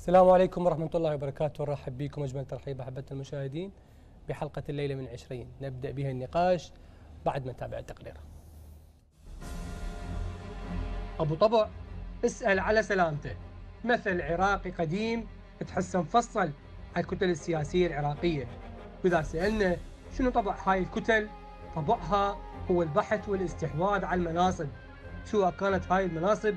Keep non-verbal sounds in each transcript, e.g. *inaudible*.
السلام عليكم ورحمة الله وبركاته. نرحب بكم أجمل ترحيب أحبتنا المشاهدين بحلقة الليلة من عشرين. نبدأ بها النقاش بعد ما نتابع التقرير. أبو طبع اسأل على سلامته. مثل عراقي قديم تحسه مفصل على الكتل السياسية العراقية. وإذا سألنا شنو طبع هاي الكتل طبعها هو البحث والاستحواذ على المناصب. سواء كانت هاي المناصب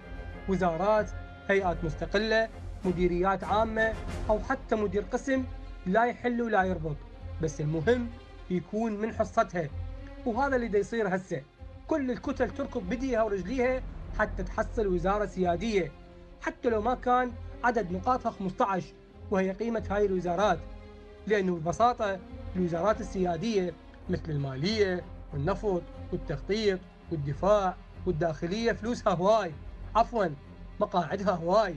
وزارات هيئات مستقلة مديريات عامة أو حتى مدير قسم لا يحل ولا يربط بس المهم يكون من حصتها. وهذا اللي دا يصير هسه. كل الكتل تركض بديها ورجليها حتى تحصل وزارة سيادية. حتى لو ما كان عدد نقاطها 15 وهي قيمة هاي الوزارات. لأنه ببساطة الوزارات السيادية مثل المالية والنفط والتخطيط والدفاع والداخلية فلوسها هواي. عفوا مقاعدها هواي.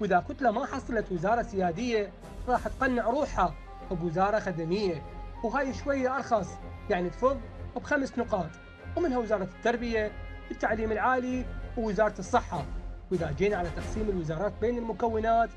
وإذا كتلة ما حصلت وزارة سيادية راح تقنع روحها بوزارة خدمية. وهاي شوية أرخص يعني تفض بخمس نقاط. ومنها وزارة التربية التعليم العالي ووزارة الصحة. وإذا جينا على تقسيم الوزارات بين المكونات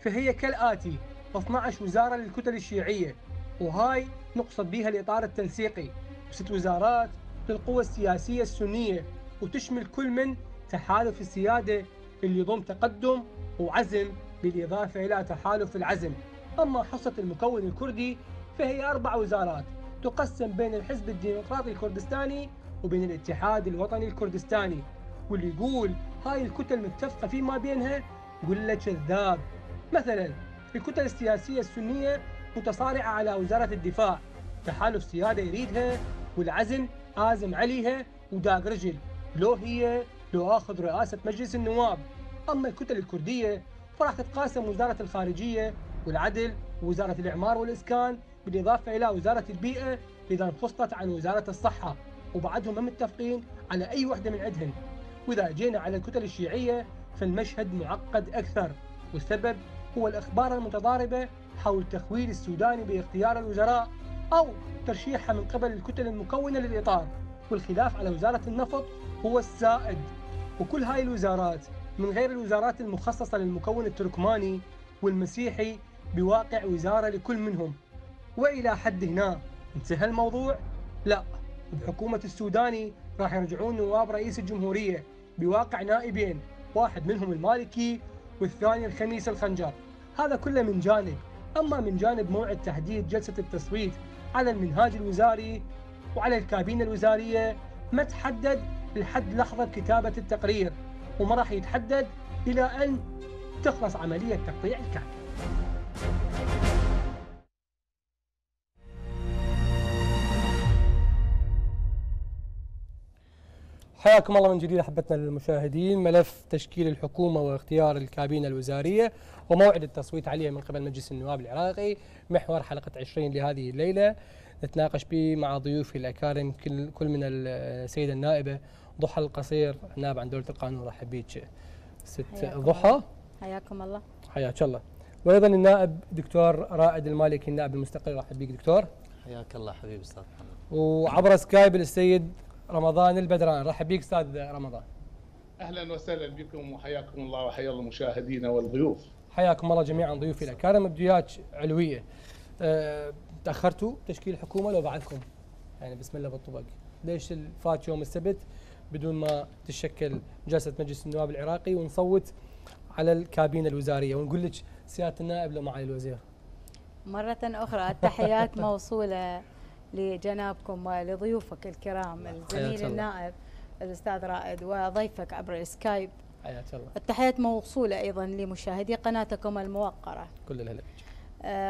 فهي كالآتي 12 وزارة للكتل الشيعية. وهاي نقصد بها الإطار التنسيقي. وست وزارات للقوى السياسية السنية وتشمل كل من تحالف السيادة اللي يضم تقدم وعزم بالإضافة إلى تحالف العزم. أما حصة المكون الكردي فهي أربع وزارات تقسم بين الحزب الديمقراطي الكردستاني وبين الاتحاد الوطني الكردستاني. واللي يقول هاي الكتل متفقة فيما بينها قل له كذاب مثلا الكتل السياسية السنية متصارعة على وزارة الدفاع. تحالف سيادة يريدها والعزم آزم عليها وداق رجل. لو هي لو آخذ رئاسة مجلس النواب. أما الكتل الكردية فراح تتقاسم وزارة الخارجية والعدل ووزارة الإعمار والإسكان بالإضافة إلى وزارة البيئة إذا انفصلت عن وزارة الصحة وبعدهم ما متفقين على أي وحدة من عندهن. وإذا جينا على الكتل الشيعية فالمشهد معقد أكثر والسبب هو الأخبار المتضاربة حول تخويل السوداني باختيار الوزراء أو ترشيحها من قبل الكتل المكونة للإطار والخلاف على وزارة النفط هو السائد. وكل هاي الوزارات من غير الوزارات المخصصة للمكون التركماني والمسيحي بواقع وزارة لكل منهم. وإلى حد هنا انتهى الموضوع؟ لا. بحكومة السوداني راح يرجعون نواب رئيس الجمهورية بواقع نائبين واحد منهم المالكي والثاني الخميس الخنجر. هذا كله من جانب. أما من جانب موعد تحديد جلسة التصويت على المنهاج الوزاري وعلى الكابينة الوزارية ما تحدد لحد لحظة كتابة التقرير وما راح يتحدد إلى أن تخلص عملية تقطيع الكابينة حياكم الله من جديد أحبتنا المشاهدين. ملف تشكيل الحكومة واختيار الكابينة الوزارية وموعد التصويت عليه من قبل مجلس النواب العراقي. محور حلقة 20 لهذه الليلة. نتناقش به مع ضيوفي الأكارم كل كل من السيدة النائبة ضحى القصير نائب عن دولة القانون رحب بيك. ست ضحى. حياكم الله. حياك الله. وأيضا النائب دكتور رائد المالكي النائب المستقل رحب بك دكتور. حياك الله حبيبي أستاذ محمد. وعبر سكايب السيد رمضان البدران رحب بك أستاذ رمضان. أهلا وسهلا بكم وحياكم الله وحيا الله مشاهدينا والضيوف. حياكم الله جميعا ضيوفي الأكارم بديات علوية. أه تأخرتوا تشكيل حكومة لو بعدكم. يعني بسم الله بالطبق. ليش فات يوم السبت؟ بدون ما تشكل جلسة مجلس النواب العراقي ونصوت على الكابينة الوزارية. ونقول لك سيادة النائب لو معالي الوزير. مرة أخرى التحيات *laughs* موصولة لجنابكم ولضيوفك الكرام الزميل النائب الأستاذ رائد وضيفك عبر السكايب حياك الله. التحيات موصولة أيضا لمشاهدي قناتكم الموقرة. كل الهلا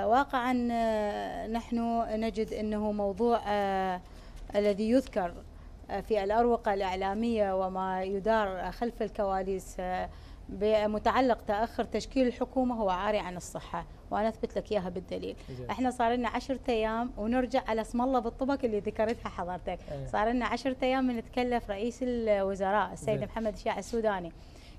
واقعا آه نحن نجد أنه موضوع آه الذي يذكر آه في الأروقة الإعلامية وما يدار خلف الكواليس آه بمتعلق تأخر تشكيل الحكومة هو عاري عن الصحة وأنا أثبت لك إياها بالدليل جزيل. إحنا صار لنا 10 أيام ونرجع على اسم الله بالطبق اللي ذكرتها حضرتك أيه. صار لنا 10 أيام من نتكلف رئيس الوزراء السيد جزيل. محمد الشيع السوداني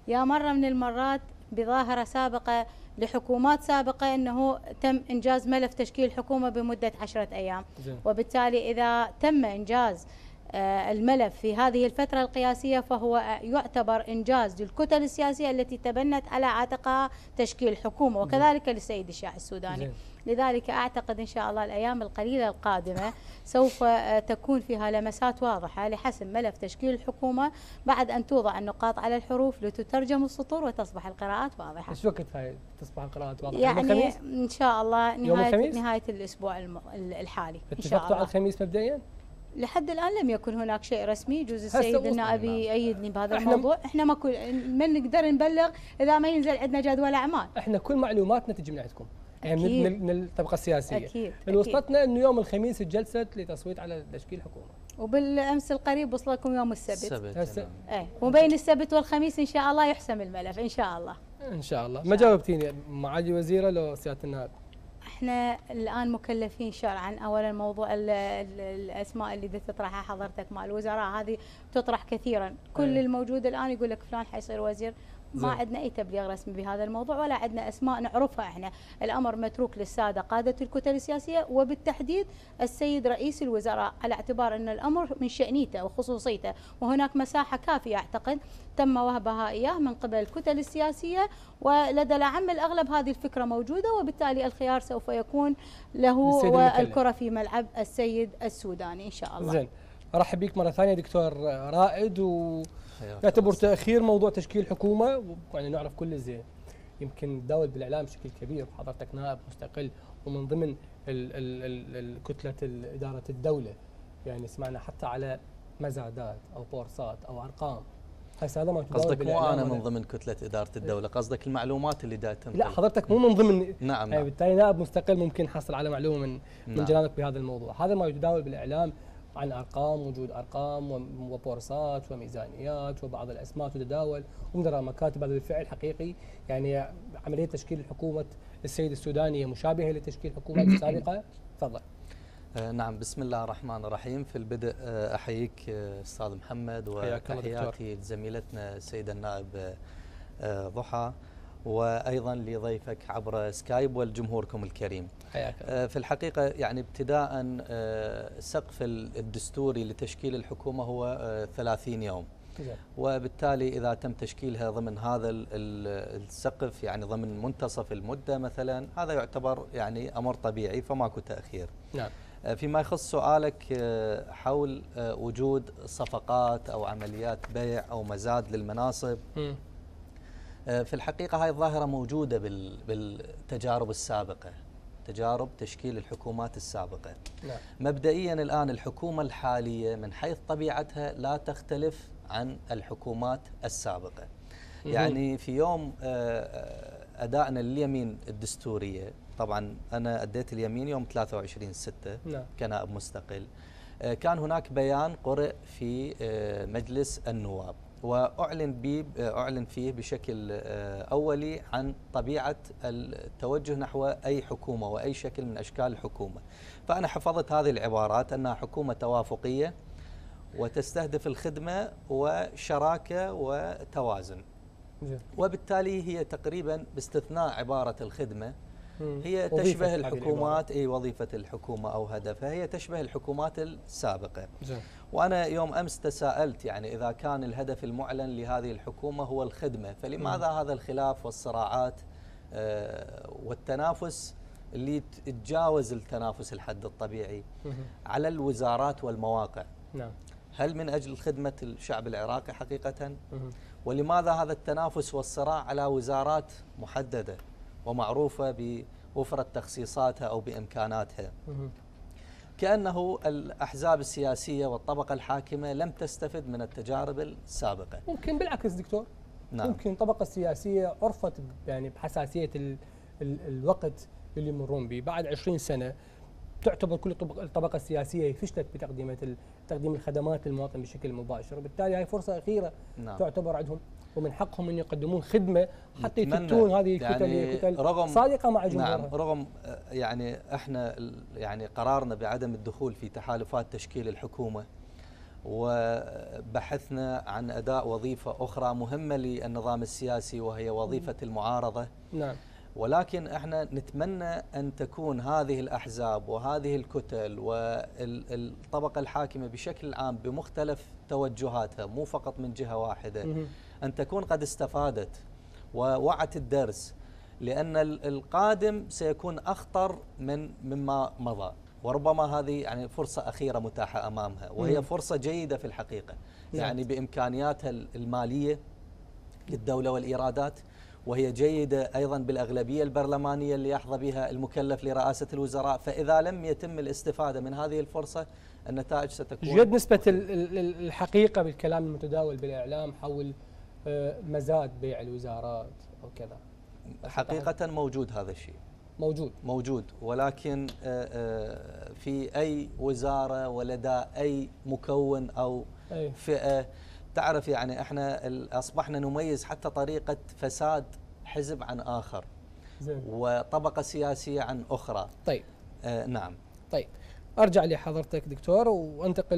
يا مرة من المرات بظاهرة سابقة لحكومات سابقة إنه تم إنجاز ملف تشكيل بمدة 10 أيام جزيل. وبالتالي إذا تم إنجاز آه، الملف في هذه الفترة القياسية فهو يعتبر إنجاز للكتل السياسية التي تبنت على عاتقها تشكيل حكومة وكذلك للسيد الشاه السوداني زين. لذلك أعتقد إن شاء الله الأيام القليلة القادمة سوف آه، تكون فيها لمسات واضحة لحسم ملف تشكيل الحكومة بعد أن توضع النقاط على الحروف لتترجم السطور وتصبح القراءات واضحة إيش وقت هاي تصبح القراءات واضحة؟ يوم يعني الخميس؟ إن شاء الله يوم نهاية؟ نهاية الأسبوع الحالي إن شاء اتفقتوا على الله الخميس مبدئيا؟ لحد الآن لم يكن هناك شيء رسمي يجوز السيد. النائب يأيدني بهذا إحنا- الموضوع إحنا ما كل من نقدر نبلغ إذا ما ينزل عندنا جدول أعمال إحنا كل معلوماتنا تجي من عندكم أكيد. من, من الطبقه السياسيه أكيد اللي أكيد. وصلتنا إنه يوم الخميس جلست لتصويت على تشكيل حكومة وبالأمس القريب وصل لكم يوم السبت السبت. نعم. إيه وبين السبت والخميس إن شاء الله يحسم الملف إن شاء الله إن شاء الله ما جاوبتيني معالي وزيرة لو سيادة النائب إحنا الآن مكلفين شرعا اولا موضوع ال ال الأسماء اللي تطرحها حضرتك مع الوزراء هذه تطرح كثيرا كل أيه. الموجود الآن يقول لك فلان حيصير وزير ما. عندنا أي تبليغ رسمي بهذا الموضوع ولا عندنا أسماء نعرفها إحنا الأمر متروك للسادة قادة الكتل السياسية وبالتحديد السيد رئيس الوزراء على اعتبار أن الأمر من شأنيته وخصوصيته وهناك مساحة كافية أعتقد تم وهبها إياه من قبل الكتل السياسية ولدى العم الأغلب هذه الفكرة موجودة وبالتالي الخيار سوف يكون له. والكرة في ملعب السيد السوداني إن شاء الله زين ارحب بك مرة ثانية دكتور رائد ويعتبر الله. تأخير موضوع تشكيل حكومة. يعني نعرف كل زين يمكن تداول بالإعلام بشكل كبير حضرتك نائب مستقل ومن ضمن كتلة إدارة الدولة. يعني سمعنا حتى على مزادات أو بورصات أو أرقام. هسه هذا ما قصدك مو أنا من ضمن كتلة إدارة الدولة قصدك المعلومات اللي دا تنقل لا حضرتك مو من ضمن. نعم يعني نعم, بالتالي نائب مستقل ممكن حصل على معلومة من من نعم. جنابك بهذا الموضوع. هذا ما يتداول بالإعلام. عن ارقام وجود أرقام وبورصات وميزانيات وبعض الاسماء تتداول ومدراء مكاتب هذا بالفعل حقيقي. يعني عملية تشكيل حكومة السيد السوداني مشابهة لتشكيل حكومات *coughs* سابقة. تفضل. آه نعم بسم الله الرحمن الرحيم. في البدء آه أحييك آه، أستاذ محمد حياك الله دكتور. وتحياتي لزميلتنا السيدة النائب ضحى. وأيضا لضيفك عبر سكايب ولجمهوركم الكريم. حياك. آه، في الحقيقة يعني ابتداء آه، السقف الدستوري لتشكيل الحكومة هو آه، 30 يوم. زين. وبالتالي إذا تم تشكيلها ضمن هذا ال- ال- السقف يعني ضمن منتصف المدة مثلا هذا يعتبر يعني أمر طبيعي فماكو تأخير. نعم آه، فيما يخص سؤالك آه، حول آه، وجود صفقات أو عمليات بيع أو مزاد للمناصب. آه، في الحقيقة هاي الظاهرة موجودة بال- بالتجارب السابقة تجارب تشكيل الحكومات السابقة. نعم. مبدئيا الآن الحكومة الحالية من حيث طبيعتها لا تختلف عن الحكومات السابقة. مهم. يعني في يوم آه، أدائنا لليمين الدستورية طبعا أنا أديت اليمين يوم 23 6 نعم. كنائب مستقل آه، كان هناك بيان قرئ في آه، مجلس النواب. وأعلن به أعلن فيه بشكل آه، أولي عن طبيعة التوجه نحو أي حكومة وأي شكل من أشكال الحكومة. فأنا حفظت هذه العبارات أنها حكومة توافقية وتستهدف الخدمة وشراكة وتوازن. وبالتالي هي تقريبا باستثناء عبارة الخدمة. هي تشبه. الحكومات إي وظيفة الحكومة أو هدفها هي تشبه الحكومات السابقة. وأنا يوم أمس تساءلت يعني إذا كان الهدف المعلن لهذه الحكومة هو الخدمة فلماذا هذا الخلاف والصراعات آه، والتنافس اللي ت- تجاوز التنافس الحد الطبيعي. على الوزارات والمواقع نعم هل من أجل خدمة الشعب العراقي حقيقة. ولماذا هذا التنافس والصراع على وزارات محددة ومعروفة بوفره تخصيصاتها أو بإمكاناتها. مهم. كأنه الأحزاب السياسية والطبقة الحاكمة لم تستفد من التجارب السابقة. ممكن بالعكس دكتور. نعم. ممكن الطبقة السياسية عرفت يعني بحساسية ال ال الوقت اللي يمرون به. بعد 20 سنة تعتبر كل الطبق- الطبقة السياسية فشلت بتقديم تقديم الخدمات للمواطن بشكل مباشر. وبالتالي هاي فرصة أخيرة نعم. تعتبر عندهم ومن حقهم أن يقدمون خدمة حتى يفتون هذه الكتل يعني كتل رغم- صادقة مع نعم جمهورها. رغم آه، يعني إحنا يعني قرارنا بعدم الدخول في تحالفات تشكيل الحكومة وبحثنا عن أداء وظيفة أخرى مهمة للنظام السياسي وهي وظيفة المعارضة. نعم. ولكن إحنا نتمنى أن تكون هذه الأحزاب وهذه الكتل والطبقه الحاكمة بشكل عام بمختلف توجهاتها مو فقط من جهة واحدة. أن تكون قد استفادت ووعت الدرس لأن القادم سيكون أخطر من مما مضى. وربما هذه يعني فرصة أخيرة متاحة أمامها وهي فرصة جيدة في الحقيقة. نعم. يعني بإمكانياتها المالية للدولة والإيرادات وهي جيدة أيضا بالأغلبية البرلمانية اللي يحظى بها المكلف لرئاسة الوزراء. فإذا لم يتم الاستفادة من هذه الفرصة النتائج ستكون جد نسبة الحقيقة بالكلام المتداول بالإعلام حول مزاد بيع الوزارات أو كذا. حقيقة موجود هذا الشيء. موجود. موجود. ولكن آه، آه، في أي وزارة ولدى أي مكون أو أي. فئة تعرف يعني إحنا أصبحنا نميز حتى طريقة فساد حزب عن آخر. زين. وطبقة سياسية عن أخرى. طيب. آه نعم. طيب. أرجع لحضرتك دكتور وأنتقل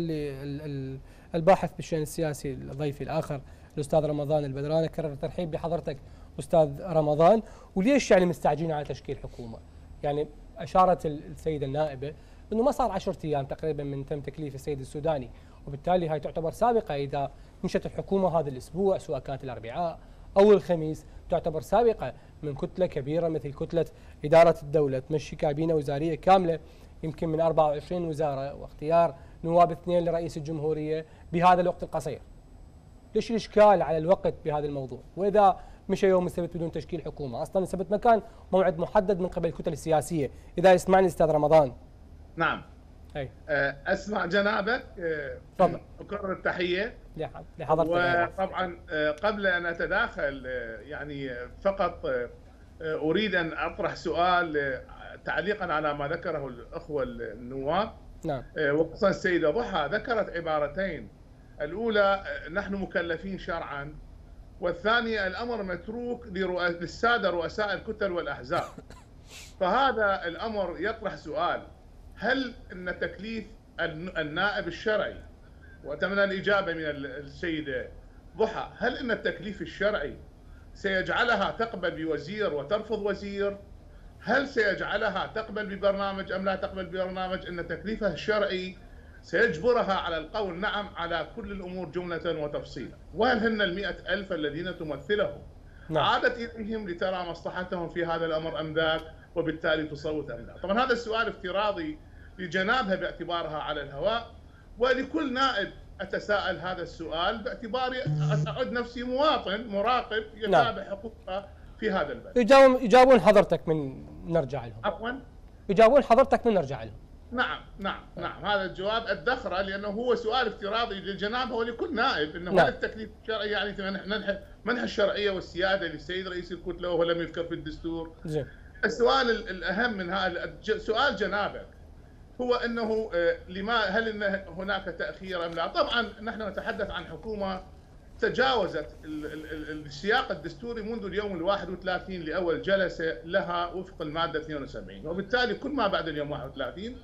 للباحث بالشأن السياسي ضيفي الآخر. الأستاذ رمضان البدراني كرر الترحيب بحضرتك أستاذ رمضان وليش يعني مستعجلين على تشكيل حكومة؟ يعني أشارت السيدة النائبة إنه ما صار 10 أيام تقريبا من تم تكليف السيد السوداني وبالتالي هاي تعتبر سابقة إذا مشت الحكومة هذا الأسبوع سواء كانت الأربعاء أو الخميس تعتبر سابقة من كتلة كبيرة مثل كتلة إدارة الدولة تمشي كابينة وزارية كاملة يمكن من 24 وزارة واختيار نواب اثنين لرئيس الجمهورية بهذا الوقت القصير. ليش الإشكال على الوقت بهذا الموضوع؟ وإذا مشى يوم السبت بدون تشكيل حكومة، أصلا السبت ما كان موعد محدد من قبل الكتل السياسية، إذا يسمعني أستاذ رمضان. نعم. أي. آه، أسمع جنابك. آه، تفضل. أكرر التحية. لحضرتك وطبعا آه، قبل أن أتداخل يعني فقط أريد أن أطرح سؤال تعليقا على ما ذكره الأخوة النواب. نعم. وخصوصا السيدة ضحى ذكرت عبارتين. الأولى نحن مكلفين شرعا والثانية الأمر متروك للسادة رؤساء الكتل والأحزاب. *laughs* فهذا الأمر يطرح سؤال هل إن تكليف النائب الشرعي وأتمنى الإجابة من السيده ضحى هل إن التكليف الشرعي سيجعلها تقبل بوزير وترفض وزير؟ هل سيجعلها تقبل ببرنامج أم لا تقبل ببرنامج؟ إن تكليفها الشرعي سيجبرها على القول نعم على كل الأمور جملة وتفصيلا وهل هن المئة ألف الذين تمثلهم نعم. عادت إليهم لترى مصلحتهم في هذا الأمر أم ذاك وبالتالي تصوت أم لا طبعا هذا السؤال افتراضي لجنابها باعتبارها على الهواء ولكل نائب أتساءل هذا السؤال باعتباري أعد نفسي مواطن مراقب يتابع نعم. حقوقه في هذا البلد. يجاوبون يجاوبون حضرتك من نرجع لهم. عفوا؟ يجاوبون حضرتك من نرجع لهم. نعم نعم نعم هذا الجواب ادخره لأنه هو سؤال افتراضي للجنابه ولكل نائب إنه نعم. هل التكليف الشرعي يعني منح منح الشرعية والسيادة للسيد رئيس الكتله وهو لم يذكر في الدستور؟ زين. السؤال الأهم من هذا سؤال جنابك هو إنه آه، لما هل إن هناك تأخير أم لا؟ طبعا نحن نتحدث عن حكومة تجاوزت السياق الدستوري منذ اليوم ال 31 لأول جلسة لها وفق المادة 72 وبالتالي كل ما بعد اليوم 31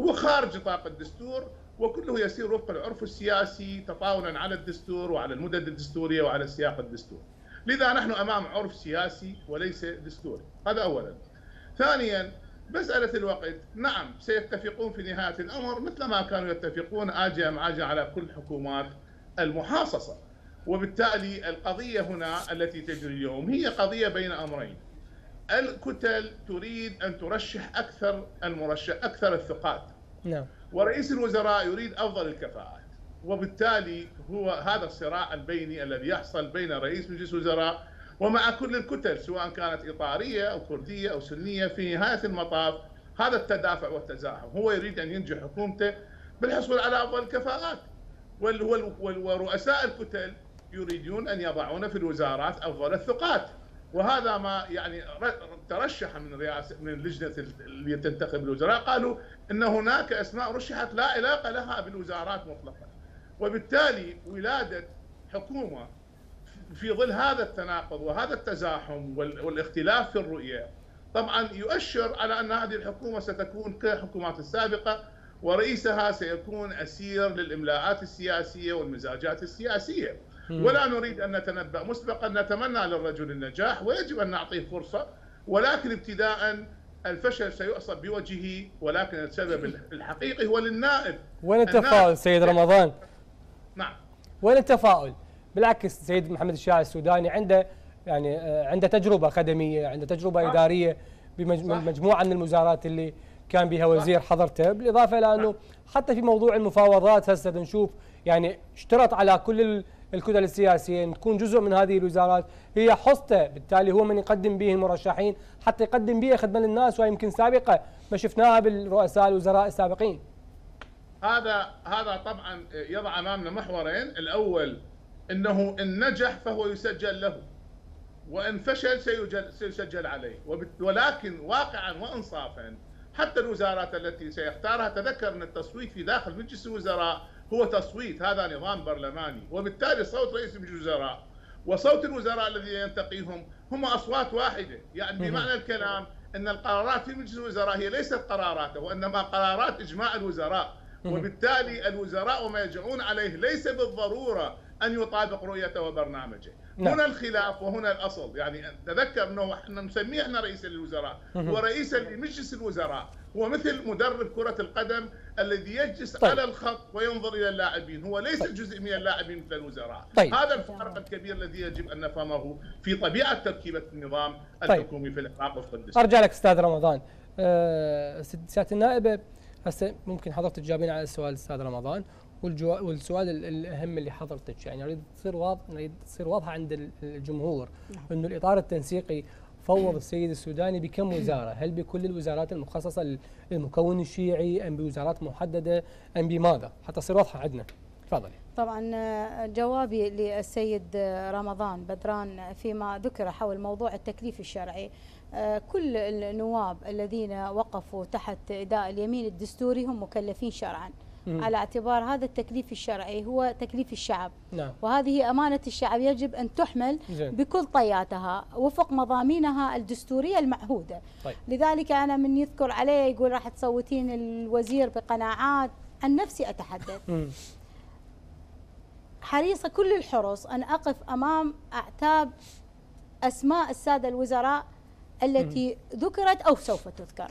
هو خارج نطاق الدستور وكله يسير وفق العرف السياسي تطاولا على الدستور وعلى المدد الدستورية وعلى السياق الدستوري. لذا نحن أمام عرف سياسي وليس دستوري، هذا اولا. ثانيا مسألة الوقت نعم سيتفقون في نهاية الأمر مثل ما كانوا يتفقون آجي أم آجي على كل حكومات المحاصصة وبالتالي القضية هنا التي تجري اليوم هي قضية بين أمرين الكتل تريد أن ترشح أكثر المرشح أكثر الثقات. نعم. ورئيس الوزراء يريد أفضل الكفاءات. وبالتالي هو هذا الصراع البيني الذي يحصل بين رئيس مجلس الوزراء ومع كل الكتل سواء كانت إطارية أو كردية أو سنية في نهاية المطاف هذا التدافع والتزاحم. هو يريد أن ينجح حكومته بالحصول على أفضل الكفاءات. ورؤساء الكتل يريدون أن يضعون في الوزارات أفضل الثقات. وهذا ما يعني ترشح من رئاسة من لجنة اللي تنتخب الوزراء. قالوا إن هناك أسماء رشحت لا علاقة لها بالوزارات مطلقا. وبالتالي ولادة حكومة في ظل هذا التناقض وهذا التزاحم والاختلاف في الرؤية طبعا يؤشر على أن هذه الحكومة ستكون كالحكومات السابقة ورئيسها سيكون أسير للإملاءات السياسية والمزاجات السياسية. ولا نريد أن نتنبأ. مسبقا نتمنى للرجل النجاح ويجب أن نعطيه فرصة ولكن ابتداء الفشل سيؤصب بوجهه ولكن السبب الحقيقي هو للنائب. وين التفاؤل سيد رمضان؟ نعم. وين التفاؤل؟ بالعكس سيد محمد الشاعر السوداني عنده يعني آه، عنده تجربة خدميه، عنده تجربة صح. إدارية بمجموعه من المزارات اللي كان بها وزير حضرته، بالإضافة إلى أنه حتى في موضوع المفاوضات هسه نشوف يعني اشترط على كل الكتل السياسيه تكون جزء من هذه الوزارات. هي حصته بالتالي هو من يقدم به المرشحين حتى يقدم به خدمة للناس ويمكن سابقة ما شفناها بالرؤساء الوزراء السابقين. هذا هذا طبعا يضع أمامنا محورين. الأول إنه إن نجح فهو يسجل له وإن فشل سيسجل عليه. ولكن واقعا وانصافا حتى الوزارات التي سيختارها تذكر أن التصويت في داخل مجلس الوزراء هو تصويت هذا نظام برلماني. وبالتالي صوت رئيس مجلس الوزراء وصوت الوزراء الذي ينتقيهم هم أصوات واحدة. يعني بمعنى الكلام إن القرارات في مجلس الوزراء هي ليست قراراته وإنما قرارات إجماع الوزراء. وبالتالي الوزراء وما يجعون عليه ليس بالضرورة أن يطابق رؤيته وبرنامجه. نعم. هنا الخلاف وهنا الأصل يعني تذكر إنه إحنا نسميه إحنا رئيسا للوزراء هو رئيسا لمجلس الوزراء هو مثل مدرب كرة القدم الذي يجلس طيب. على الخط وينظر إلى اللاعبين هو ليس طيب. جزء من اللاعبين مثل الوزراء طيب. هذا الفارق الكبير الذي يجب أن نفهمه في طبيعة تركيبة النظام طيب. الحكومي في العراق الدستور أرجع لك أستاذ رمضان أه سيادة النائبة هسه ممكن حضرتك تجاوبين على السؤال أستاذ رمضان والجو... والسؤال الأهم اللي حضرتك يعني اريد تصير واضح نريد تصير واضحة عند الجمهور نعم. إنه الإطار التنسيقي فوض السيد السوداني بكم وزارة؟ هل بكل الوزارات المخصصة للمكون الشيعي أم بوزارات محددة أم بماذا؟ حتى تصير واضحة عندنا. تفضلي. طبعا جوابي للسيد رمضان بدران فيما ذكر حول موضوع التكليف الشرعي كل النواب الذين وقفوا تحت إداء اليمين الدستوري هم مكلفين شرعا. مم. على اعتبار هذا التكليف الشرعي هو تكليف الشعب نعم. وهذه أمانة الشعب يجب أن تحمل زين. بكل طياتها وفق مضامينها الدستورية المعهودة طيب. لذلك أنا من يذكر عليه يقول راح تصوتين الوزير بقناعات عن نفسي أتحدث مم. حريصة كل الحرص أن أقف أمام أعتاب أسماء السادة الوزراء التي مم. ذكرت أو سوف تذكر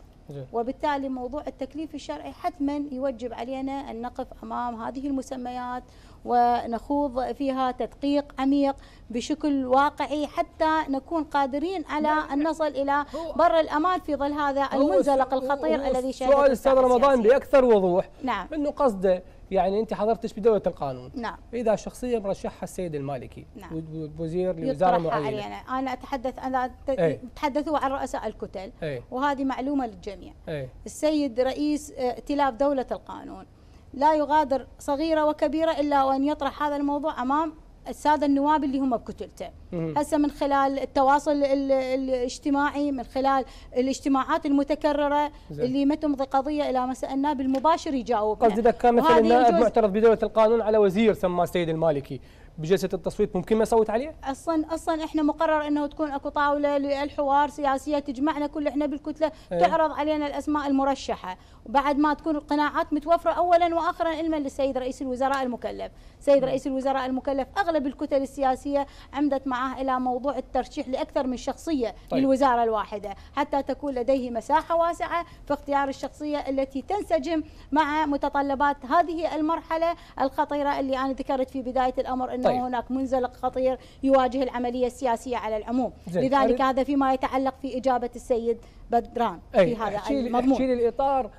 وبالتالي موضوع التكليف الشرعي حتما يوجب علينا أن نقف أمام هذه المسميات ونخوض فيها تدقيق عميق بشكل واقعي حتى نكون قادرين على أن نصل إلى بر الأمان في ظل هذا المنزلق الخطير الذي شهده سؤال الأستاذ رمضان بأكثر وضوح نعم. أنه قصده يعني أنت حضرتش بدولة القانون نعم إذا شخصيه مرشحها السيد المالكي نعم وزير لوزارة معينه علينا. أنا أتحدث أنا إيه؟ تحدثوا عن رؤساء الكتل إيه؟ وهذه معلومة للجميع إيه؟ السيد رئيس ائتلاف دولة القانون لا يغادر صغيرة وكبيرة إلا وأن يطرح هذا الموضوع أمام السادة النواب اللي هم بكتلته هسه من خلال التواصل الاجتماعي من خلال الاجتماعات المتكررة زي. اللي ما تمضي قضية إلى مساء النائب المباشر يجاوب قصدي إذا كان مثلا النائب معترض بدولة القانون على وزير سماه السيد المالكي بجلسة التصويت ممكن ما يصوت عليه؟ أصلا أصلا إحنا مقرر إنه تكون أكو طاولة للحوار سياسية تجمعنا كل إحنا بالكتلة إيه؟ تعرض علينا الأسماء المرشحة وبعد ما تكون القناعات متوفرة اولا واخرا علما للسيد رئيس الوزراء المكلف، سيد رئيس الوزراء المكلف أغلب الكتل السياسية عمدت معه إلى موضوع الترشيح لأكثر من شخصية طيب. للوزارة الواحدة حتى تكون لديه مساحة واسعة في اختيار الشخصية التي تنسجم مع متطلبات هذه المرحلة. الخطيرة اللي أنا ذكرت في بداية الأمر إنه طيب. هناك منزلق خطير يواجه العملية السياسية على العموم. لذلك هذا فيما يتعلق في إجابة السيد بدران في هذا المضمون. أحكي لي الإطار.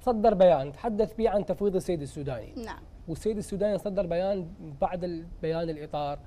صدر بيان تحدث به عن تفويض السيد السوداني. نعم. والسيد السوداني صدر بيان بعد البيان الإطار.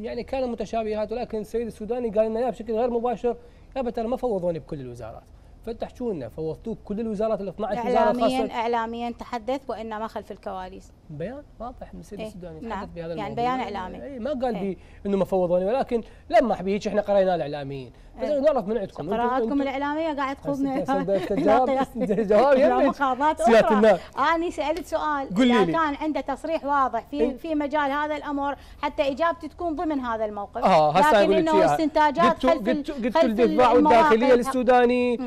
يعني كان متشابهات ولكن السيد السوداني قال لنا بشكل غير مباشر يا ترى ما فوضوني بكل الوزارات. فتحچوا لنا فوضتوه بكل الوزارات ال 12 وزارة اعلاميا اعلاميا تحدث وإنما خلف الكواليس. بيان واضح من السيد إيه السوداني نعم. تحدث بهذا يعني بيان إعلامي. اي ما قال إيه. إنه ما فوضوني ولكن لما بهيك إحنا قريناه الإعلاميين. بس نعرف من عندكم قراءاتكم الإعلامية قاعد من جواب يمك مخاضات أخرى. أنا سألت سؤال. إذا كان عنده تصريح واضح في في مجال هذا الأمر حتى إجابتي تكون ضمن هذا الموقف. آه لكن إنه استنتاجات خلف قلت الدفاع الداخليه للسوداني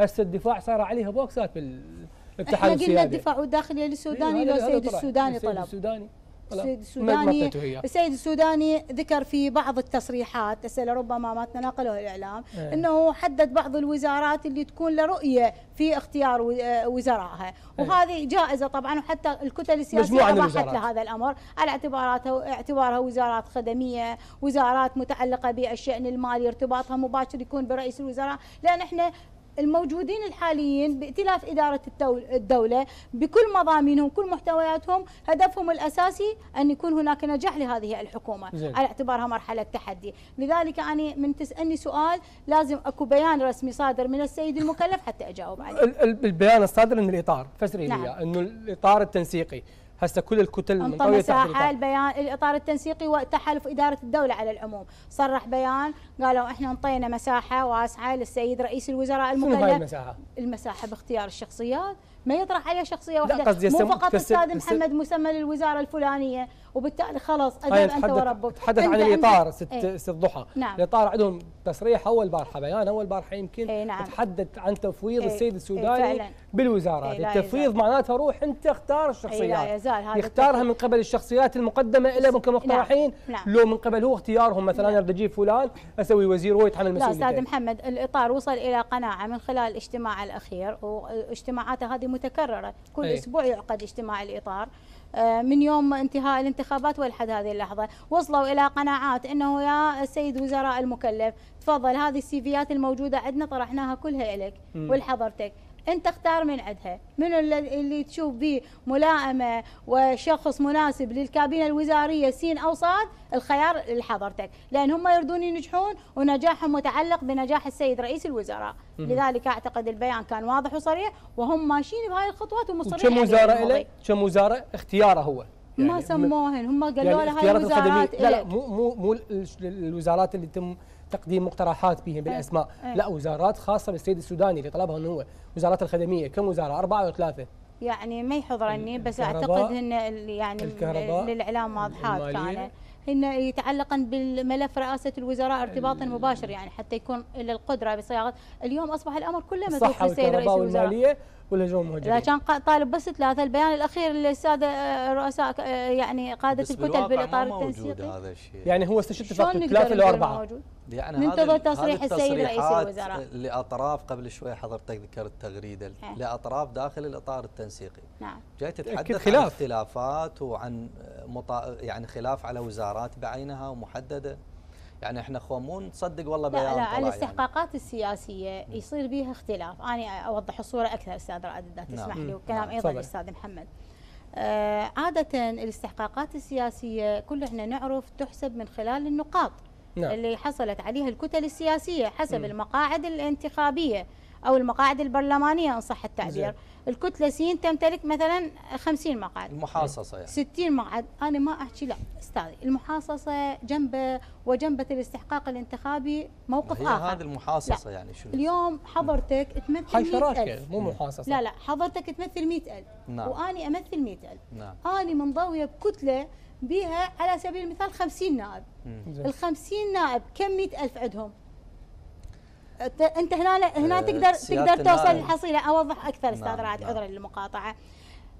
هسه الدفاع صار عليها بوكسات بالاتحاد السيادي إحنا قلنا الدفاع والداخلية للسوداني إيه، لو السيد السوداني طلب. السوداني. السيد السوداني. السيد السوداني ذكر في بعض التصريحات هسه ربما ما تناقله الإعلام إيه. إنه حدد بعض الوزارات اللي تكون له رؤيه في اختيار آه، وزرائها وهذه جائزة طبعا وحتى الكتل اباحت الوزارات. لهذا الأمر على اعتباراتها اعتبارها وزارات خدمية وزارات متعلقة بالشان المالي ارتباطها مباشر يكون برئيس الوزراء لأن إحنا الموجودين الحاليين بائتلاف إدارة الدول- الدولة بكل مضامينهم كل محتوياتهم هدفهم الأساسي أن يكون هناك نجاح لهذه الحكومة زين. على اعتبارها مرحلة تحدي لذلك أنا من تسألني سؤال لازم أكو بيان رسمي صادر من السيد المكلف حتى أجاوب عليه ال- ال- البيان الصادر من الإطار فسري نعم. إياه، إنه الإطار التنسيقي هسه كل الكتل مساحه الإطار. البيان الإطار التنسيقي وتحالف إدارة الدولة على العموم صرح بيان قالوا إحنا انطينا مساحة واسعة للسيد رئيس الوزراء شنو هاي المكلف المساحة؟ المساحة باختيار الشخصيات ما يطرح عليها شخصية واحدة مو فقط أستاذ محمد مسمى للوزارة الفلانية وبالتالي خلاص هاي اذهب أنت وربك تحدث عن الإطار ست إيه. ست ضحى نعم. الإطار عندهم تصريح أول بارحه بيان أول بارحه يمكن إيه نعم. تحدث عن تفويض إيه. السيد إيه السوداني فعلاً. بالوزارات لا التفويض يزال. معناتها روح أنت اختار الشخصيات يزال هذا يختارها. من قبل الشخصيات المقدمة له ممكن مقترحين نعم. لو من قبل هو اختيارهم مثلا اريد أجيب فلان أسوي وزير هو يتحمل لا أستاذ محمد الإطار وصل إلى قناعة من خلال الاجتماع الأخير واجتماعاته هذه متكررة كل أي. أسبوع يعقد اجتماع الإطار من يوم انتهاء الانتخابات ولحد هذه اللحظة وصلوا إلى قناعات إنه يا السيد وزراء المكلف تفضل هذه السيفيات الموجودة عندنا طرحناها كلها لك. ولحضرتك انت اختار من عندها. من اللي تشوف به ملائمة وشخص مناسب للكابينة الوزارية سين أو صاد الخيار لحضرتك لأن هم يريدون ينجحون ونجاحهم متعلق بنجاح السيد رئيس الوزراء. لذلك أعتقد البيان كان واضح وصريح وهم ماشيين بهاي الخطوات ومصرين كم وزارة. له كم وزارة؟ اختياره هو. ما سموهن هم قالوا يعني له هاي الوزارات لا لا. مو مو مو ال- الوزارات اللي تم تقديم مقترحات بهم بالأسماء. إيه. لا وزارات خاصة بالسيد السوداني اللي طلبها انه هو. وزارات الخدمية كم وزاره أربعة أو ثلاثة. يعني ما يحضرني بس أعتقد إن يعني للإعلام واضحات. كانت. هن يتعلقن بالملف رئاسة الوزراء ارتباط مباشر يعني حتى يكون له القدرة بصياغة. اليوم أصبح الأمر كله الصحه للسيد رئيس الوزراء. والماليه والهجوم اذا المهاجرين كان طالب بس ثلاثة. البيان الأخير للساده آه، رؤساء آه، يعني قادة الكتل بالإطار التنسيقي. هذا الشيء. يعني هو استشهد نقدر ثلاثة لو اربعه موجود؟ يعني ننتظر تصريح السيد رئيس الوزراء. لأطراف قبل شوي حضرتك ذكرت تغريدة. إيه. لأطراف داخل الإطار التنسيقي. نعم. جاي تتحدث عن خلاف. اختلافات وعن مطا... يعني خلاف على وزارات بعينها ومحددة. يعني إحنا خو مو نصدق والله بيان لا لا يعني. الاستحقاقات السياسية يصير بها اختلاف أنا أوضح الصورة أكثر أستاذ رائد إذا نعم. تسمح لي مم. وكلام نعم. أيضا. الاستاذ محمد آه عادة الاستحقاقات السياسية كل إحنا نعرف تحسب من خلال النقاط نعم. اللي حصلت عليها الكتل السياسية حسب مم. المقاعد الانتخابية أو المقاعد البرلمانية إن صح التعبير زين. الكتلة سين تمتلك مثلا 50 مقعد. المحاصصة يعني. 60 مقعد. أنا ما أحكي لا أستاذي. المحاصصة جنب وجنبة الاستحقاق الانتخابي موقف هي آخر. هذه المحاصصة يعني شنو؟ اليوم حضرتك تمثل هاي 100,000 شراكه مو محاصصة. لا لا حضرتك تمثل 100000 نعم. وأني أمثل 100000 نعم. أني منضوية بكتلة بها على سبيل المثال 50 نائب. ال 50 نائب كم 100000 عندهم؟ أنت هنا هنا آه، تقدر تقدر توصل النائب. الحصيله أوضح أكثر أستاذ نعم، رعد نعم. عذرا للمقاطعة.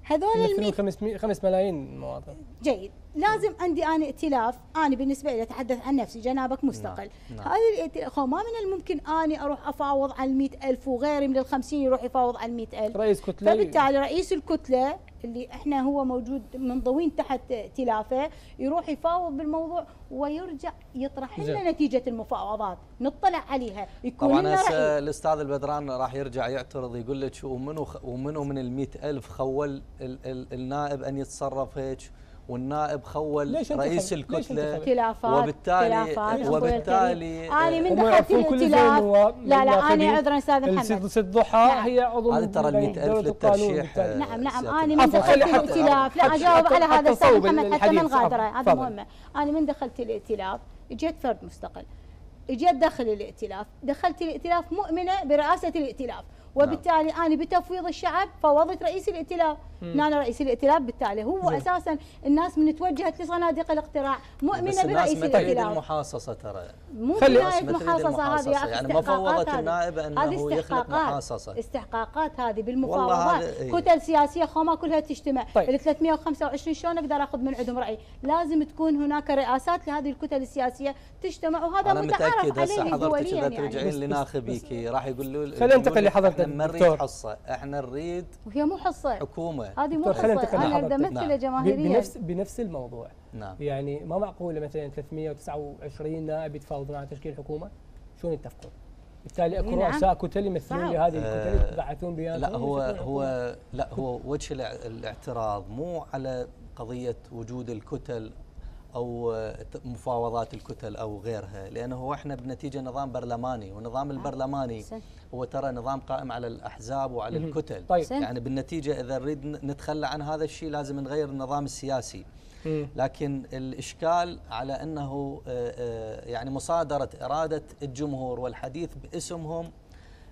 هذول ال يمثلون 100 500 5 ملايين مواطن. جيد. لازم عندي أنا ائتلاف. أنا بالنسبة لي أتحدث عن نفسي. جنابك مستقل. نعم، نعم. هذا الائتلاف ما من الممكن أني أروح أفاوض على المئة ألف وغيري من الخمسين يروح يفاوض على المئة ألف. رئيس كتلة. فبالتالي رئيس الكتلة اللي إحنا هو موجود منضوين تحت ائتلافه يروح يفاوض بالموضوع ويرجع يطرح. لنا نتيجة المفاوضات. نطلع عليها. يكون طبعا هسه الأستاذ البدران راح يرجع يعترض يقول لك ومنو ومنو من ال ألف خول ال ال النائب أن يتصرف هيك؟ والنائب خول رئيس الكتلة؟ اختلافات وبالتالي وبالتالي الكريم. أنا من دخلت الائتلاف لا لا. أنا عذرا أستاذ محمد ست ضحى نعم. هي عضو هذه ترى ال من 100,000 دولة القانون للترشيح، بالتالي. آه، نعم نعم أنا من دخلت الائتلاف لا أجاوب على هذا أستاذ محمد حتى. من غادره هذا. مهمه أنا من دخلت الائتلاف اجيت فرد مستقل اجيت داخل الائتلاف دخلت الائتلاف مؤمنة برئاسة الائتلاف وبالتالي أنا بتفويض الشعب فوضت رئيس الائتلاف. أنا رئيس الائتلاف بالتالي هو. أساسا الناس من توجهت لصناديق الاقتراع مؤمنة برئيس الائتلاف المحاصصة ترى مو خلي- محاصصة هذه يعني ما استحقاقات فوضت هذه. النائب هذه يخلق استحقاقات محاصصة. استحقاقات هذه بالمفاوضات إيه. كتل سياسية خما كلها تجتمع طيب. ال 325 شلون أقدر أخذ من عندهم رأي لازم تكون هناك رئاسات لهذه الكتل السياسية تجتمع وهذا أنا متعارف متأكد هسه عليه حضرتك دوليا اذا يعني ترجعين لناخبيكي راح يقولوا خلينا ننتقل لحضرتك، إحنا ما نريد. حصة إحنا نريد وهي مو حصة حكومة هذه مو حصة أنا لحضرتك. اريد امثله نعم. جماهيريا بنفس بنفس الموضوع نعم يعني ما معقولة مثلا 329 نائب يتفاوضون على تشكيل حكومة شلون يتفقون؟ بالتالي أكو نعم. رؤساء كتل يمثلون. لهذه آه، الكتل يبعثون بيانات لا هو هو لا هو وجه الاع- الاعتراض مو على قضية وجود الكتل أو آه، مفاوضات الكتل أو غيرها لأنه هو إحنا بنتيجة نظام برلماني والنظام البرلماني أحسن. هو ترى نظام قائم على الأحزاب وعلى. الكتل طيب. يعني بالنتيجة إذا نريد نتخلى عن هذا الشيء لازم نغير النظام السياسي. لكن الإشكال على أنه آه، آه، يعني مصادرة إرادة الجمهور والحديث باسمهم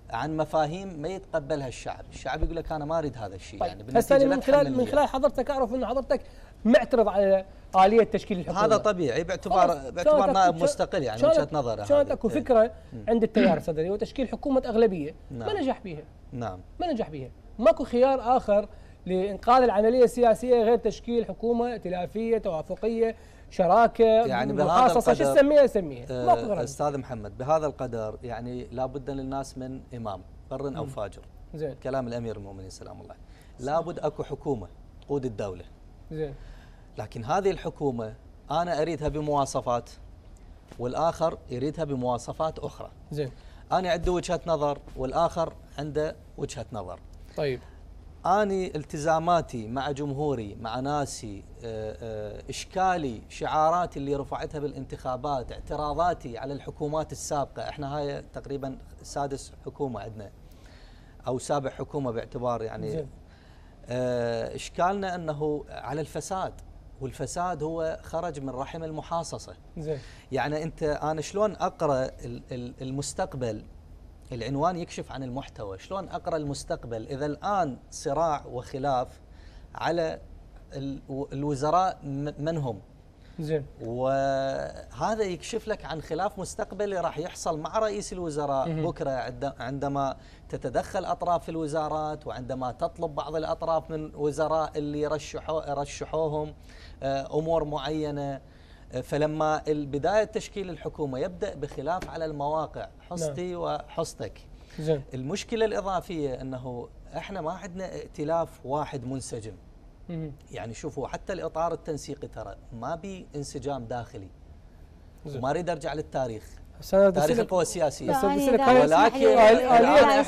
عن مفاهيم ما يتقبلها الشعب، الشعب يقول لك أنا ما أريد هذا الشيء يعني طيب أنا لا من خلال. من خلال حضرتك أعرف ان حضرتك معترض على اليه تشكيل الحكومة هذا طبيعي باعتبار باعتبار نائب مستقل يعني وجهة نظره هذه. اكو إيه. فكرة عند التيار الصدري وتشكيل حكومة أغلبية. ما نعم. نجح بها نعم. ما نجح بها ماكو خيار آخر لإنقاذ العملية السياسية غير تشكيل حكومة ائتلافية توافقية شراكة يعني بهذا محاصصه شو تسميها؟ سميها هذا. أستاذ محمد بهذا القدر يعني لابد للناس من إمام بر أو فاجر. زين. كلام الأمير المؤمنين سلام الله. لابد أكو حكومة تقود الدولة. زين. لكن هذه الحكومة أنا أريدها بمواصفات والآخر يريدها بمواصفات أخرى. زين. أنا عندي وجهة نظر والآخر عنده وجهة نظر. طيب. أني التزاماتي مع جمهوري مع ناسي آه، آه، إشكالي شعاراتي اللي رفعتها بالانتخابات اعتراضاتي على الحكومات السابقة إحنا هاي تقريبا سادس حكومة عندنا أو سابع حكومة باعتبار يعني زين. آه، إشكالنا أنه على الفساد. والفساد هو خرج من رحم المحاصصة. زين. يعني أنت أنا شلون أقرأ ال- ال- المستقبل؟ العنوان يكشف عن المحتوى. شلون أقرأ المستقبل؟ إذا الآن صراع وخلاف على ال- الوزراء من هم؟ زين. وهذا يكشف لك عن خلاف مستقبلي راح يحصل مع رئيس الوزراء. بكرة عند- عندما تتدخل أطراف الوزارات وعندما تطلب بعض الأطراف من وزراء اللي رشحوا رشحوهم أمور معينة. آه، فلما بدايه تشكيل الحكومة يبدأ بخلاف على المواقع حصتي وحصتك. زين. المشكلة الإضافية إنه إحنا ما عندنا ائتلاف واحد منسجم. يعني شوفوا حتى الإطار التنسيقي ترى ما بي انسجام داخلي. زين. وما أريد أرجع للتاريخ. تاريخ القوى السياسية. يعني ولكن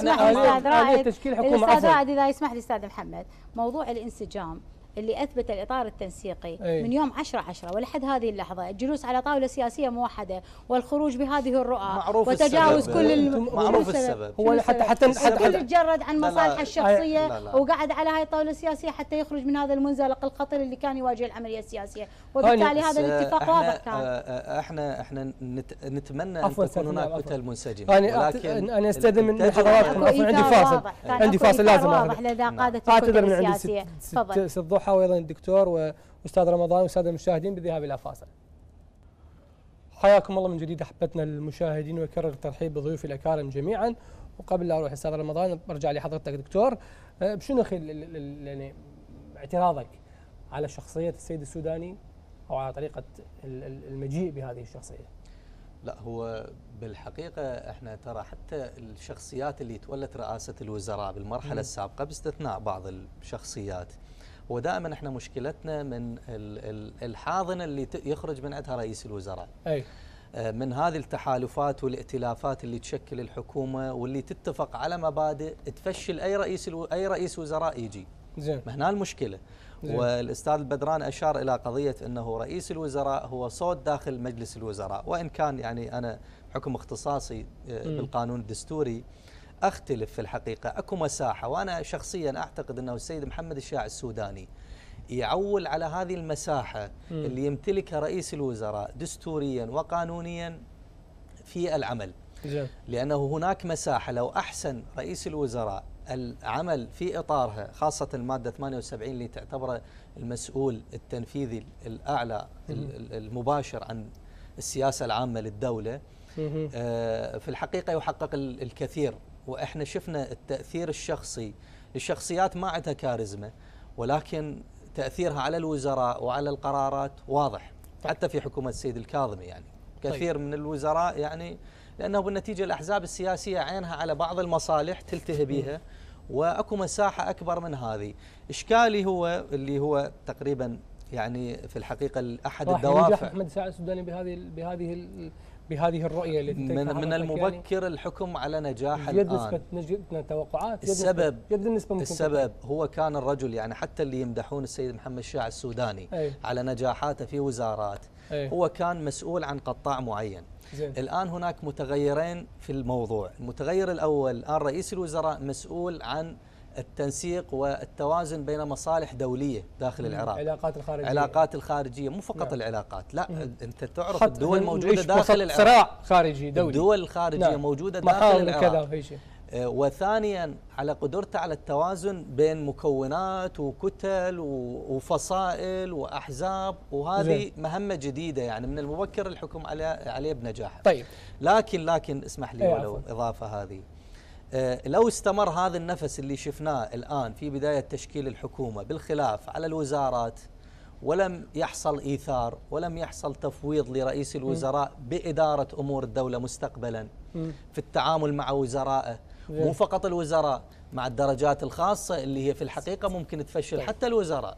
آلية تشكيل حكومة الأستاذ عفواً. رائد إذا يسمح لي أستاذ محمد موضوع الانسجام. اللي اثبت الاطار التنسيقي أي. من يوم 10 10 ولحد هذه اللحظه الجلوس على طاوله سياسيه موحده والخروج بهذه الرؤى معروف وتجاوز السبب. كل الم... معروف السبب. هو حتى-؟ حتى- حتى- تجرد عن مصالحه الشخصيه لا، لا. وقعد على هاي الطاوله السياسيه حتى يخرج من هذا المنزلق الخطير اللي كان يواجه العملية السياسيه وبالتالي هذا الاتفاق واضح كان آه، إحنا إحنا نت- نتمنى ان تكون هناك. كتل منسجمه أنا أعت- أنا استاذن من حضراتكم عندي فاصل عندي فاصل لازم واضح لدى نعم. قاده الكتل من عندي السياسيه تفضل ضحى وأيضا الدكتور واستاذ رمضان وأستاذ المشاهدين بالذهاب إلى فاصل. حياكم الله من جديد أحبتنا المشاهدين وأكرر الترحيب بضيوفي الأكارم جميعا وقبل لا أروح أستاذ رمضان برجع لحضرتك دكتور أه، بشنو أخي يعني اعتراضك على شخصية السيد السوداني أو على طريقة ال- ال- المجيء بهذه الشخصية؟ لا هو بالحقيقة إحنا ترى حتى الشخصيات اللي تولت رئاسة الوزراء بالمرحلة السابقة باستثناء بعض الشخصيات ودائما إحنا مشكلتنا من ال- ال- الحاضنة اللي يخرج من عندها رئيس الوزراء أي آه، من هذه التحالفات والائتلافات اللي تشكل الحكومة واللي تتفق على مبادئ تفشل أي رئيس. أي رئيس وزراء يجي زين هنا المشكلة زين. والأستاذ البدران أشار إلى قضية إنه رئيس الوزراء هو صوت داخل مجلس الوزراء وإن كان يعني أنا بحكم اختصاصي آه،. بالقانون الدستوري أختلف في الحقيقة. أكو مساحة وأنا شخصيا أعتقد أنه السيد محمد الشاع السوداني يعول على هذه المساحة مم. اللي يمتلكها رئيس الوزراء دستوريا وقانونيا في العمل. زين. لأنه هناك مساحة لو أحسن رئيس الوزراء العمل في إطارها خاصة المادة 78 اللي تعتبره المسؤول التنفيذي الأعلى المباشر عن السياسة العامة للدولة آه، في الحقيقة يحقق الكثير. وإحنا شفنا التأثير الشخصي. الشخصيات ما عندها كاريزما ولكن تأثيرها على الوزراء وعلى القرارات واضح حتى في حكومة السيد الكاظمي يعني. كثير طيب. من الوزراء يعني لأنه بالنتيجة الأحزاب السياسية عينها على بعض المصالح تلتهي بها وأكو مساحة أكبر من هذه. إشكالي هو اللي هو تقريبا يعني في الحقيقة احد الدوافع. أحمد سعد السوداني بهذه بهذه بهذه الرؤية اللي من, من المبكر يعني الحكم على نجاح يد الآن نسبة توقعات السبب يد النسبة ممكن السبب هو كان الرجل يعني حتى اللي يمدحون السيد محمد الشاع السوداني أي. على نجاحاته في وزارات أي. هو كان مسؤول عن قطاع معين زين. الآن هناك متغيرين في الموضوع المتغير الأول الآن رئيس الوزراء مسؤول عن التنسيق والتوازن بين مصالح دولية داخل العراق. العلاقات الخارجية. العلاقات الخارجية مو فقط نعم. العلاقات لا مم. أنت تعرف الدول موجودة داخل العراق. صراع خارجي دولي. الدول الخارجية نعم. موجودة داخل العراق. كذا شيء. آه، وثانيا على قدرته على التوازن بين مكونات وكتل وفصائل وأحزاب وهذه زي. مهمة جديدة يعني من المبكر الحكم عليه بنجاح طيب. لكن لكن اسمح لي ولو إضافة هذه. لو استمر هذا النفس اللي شفناه الآن في بداية تشكيل الحكومة بالخلاف على الوزارات ولم يحصل إيثار ولم يحصل تفويض لرئيس الوزراء بإدارة أمور الدولة مستقبلا في التعامل مع وزرائه مو فقط الوزراء مع الدرجات الخاصة اللي هي في الحقيقة ممكن تفشل طيب. حتى الوزراء.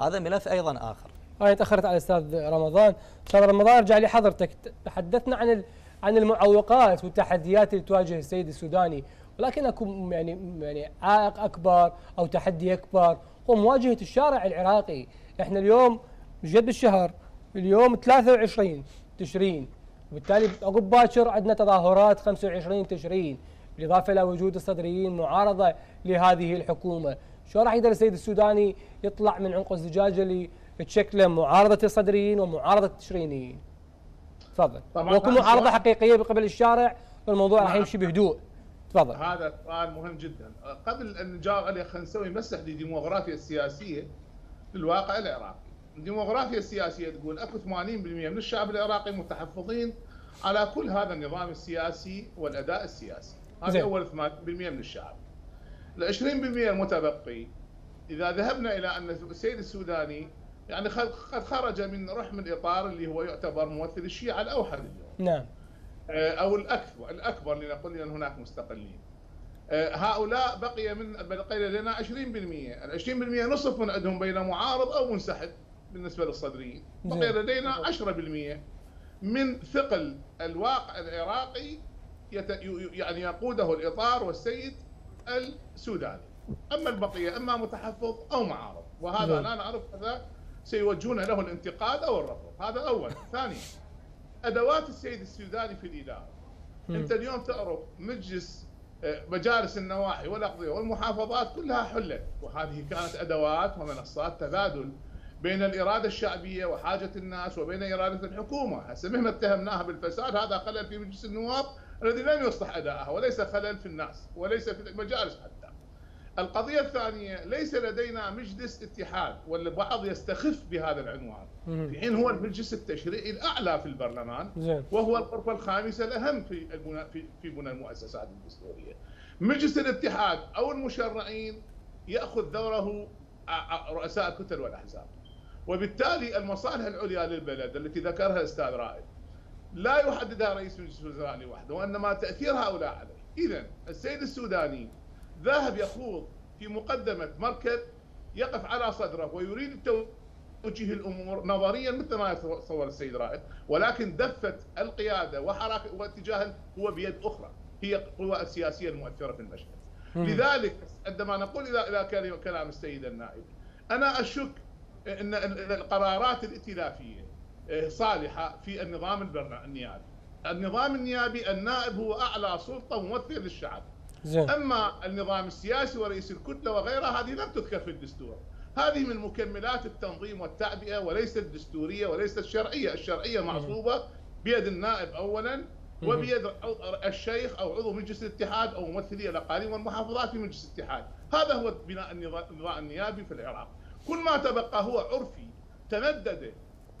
هذا ملف أيضا آخر. هاي تأخرت على الأستاذ رمضان. أستاذ رمضان ارجع لحضرتك تحدثنا عن عن المعوقات والتحديات اللي تواجه السيد السوداني. ولكن أكو يعني يعني عائق أكبر أو تحدي أكبر. هو مواجهة الشارع العراقي، إحنا اليوم جد الشهر اليوم 23 تشرين. وبالتالي عقب باكر عندنا تظاهرات 25 تشرين. بالإضافة إلى وجود الصدريين معارضة لهذه الحكومة. شو راح يقدر السيد السوداني يطلع من عنق الزجاجة اللي تشكله معارضة الصدريين ومعارضة التشرينيين؟ تفضل. وكل معارضة حقيقية بقبل الشارع والموضوع راح يمشي بهدوء. تفضل. هذا سؤال مهم جدا. قبل أن نجاوب عليه خلينا نسوي مسح للديموغرافيا السياسية للواقع العراقي. الديموغرافيا السياسية تقول أكو 80% من الشعب العراقي متحفظين على كل هذا النظام السياسي والأداء السياسي. هذا أول 8% من الشعب. ال 20% المتبقي إذا ذهبنا إلى أن السيد السوداني يعني قد خرج من رحم الإطار اللي هو يعتبر ممثل الشيعة الأوحد اليوم. نعم. أو الاكبر الأكبر لنقول إن هناك مستقلين. آه، هؤلاء بقي من بقي لدينا 20% ال 20% نصف من عندهم بين معارض أو منسحب بالنسبة للصدريين. بقي لدينا 10% من ثقل الواقع العراقي يعني يقوده الإطار والسيد السوداني. أما البقية إما متحفظ أو معارض. وهذا لا نعرف هذا سيوجهون له الانتقاد أو الرفض. هذا أولا ثانيا أدوات السيد السوداني في الإدارة. أنت اليوم تعرف مجلس آه، مجالس النواحي والأقضية والمحافظات كلها حلت وهذه كانت أدوات ومنصات تبادل بين الإرادة الشعبية وحاجة الناس وبين إرادة الحكومة. هسه مهما اتهمناها بالفساد هذا خلل في مجلس النواب الذي لم يصلح أدائها وليس خلل في الناس وليس في المجالس حتى. القضية الثانية ليس لدينا مجلس اتحاد والبعض يستخف بهذا العنوان في حين هو المجلس التشريعي الأعلى في البرلمان وهو الغرفة الخامسة الأهم في في بنى المؤسسات الدستورية. مجلس الاتحاد أو المشرعين يأخذ دوره رؤساء الكتل والأحزاب. وبالتالي المصالح العليا للبلد التي ذكرها الاستاذ رائد لا يحددها رئيس مجلس الوزراء لوحده وإنما تاثير هؤلاء عليه. اذا السيد السوداني ذاهب يخوض في مقدمة مركب يقف على صدره ويريد توجيه الأمور نظريا مثل ما يتصور السيد رائد ولكن دفة القيادة وحركه واتجاه هو بيد أخرى هي القوى السياسية المؤثرة في المشهد. لذلك عندما نقول إلى إلى كلام السيد النائب أنا أشك إن القرارات الائتلافية إيه، صالحة في النظام النيابي. النظام النيابي النائب هو أعلى سلطة ممثل للشعب. زين. أما النظام السياسي ورئيس الكتلة وغيرها هذه لم تذكر في الدستور. هذه من مكملات التنظيم والتعبئة وليست دستورية وليست شرعية، الشرعية معصوبه بيد النائب اولا وبيد الشيخ أو عضو مجلس الاتحاد أو ممثلي الأقاليم والمحافظات في مجلس الاتحاد، هذا هو بناء النظام النيابي في العراق، كل ما تبقى هو عرفي تمدد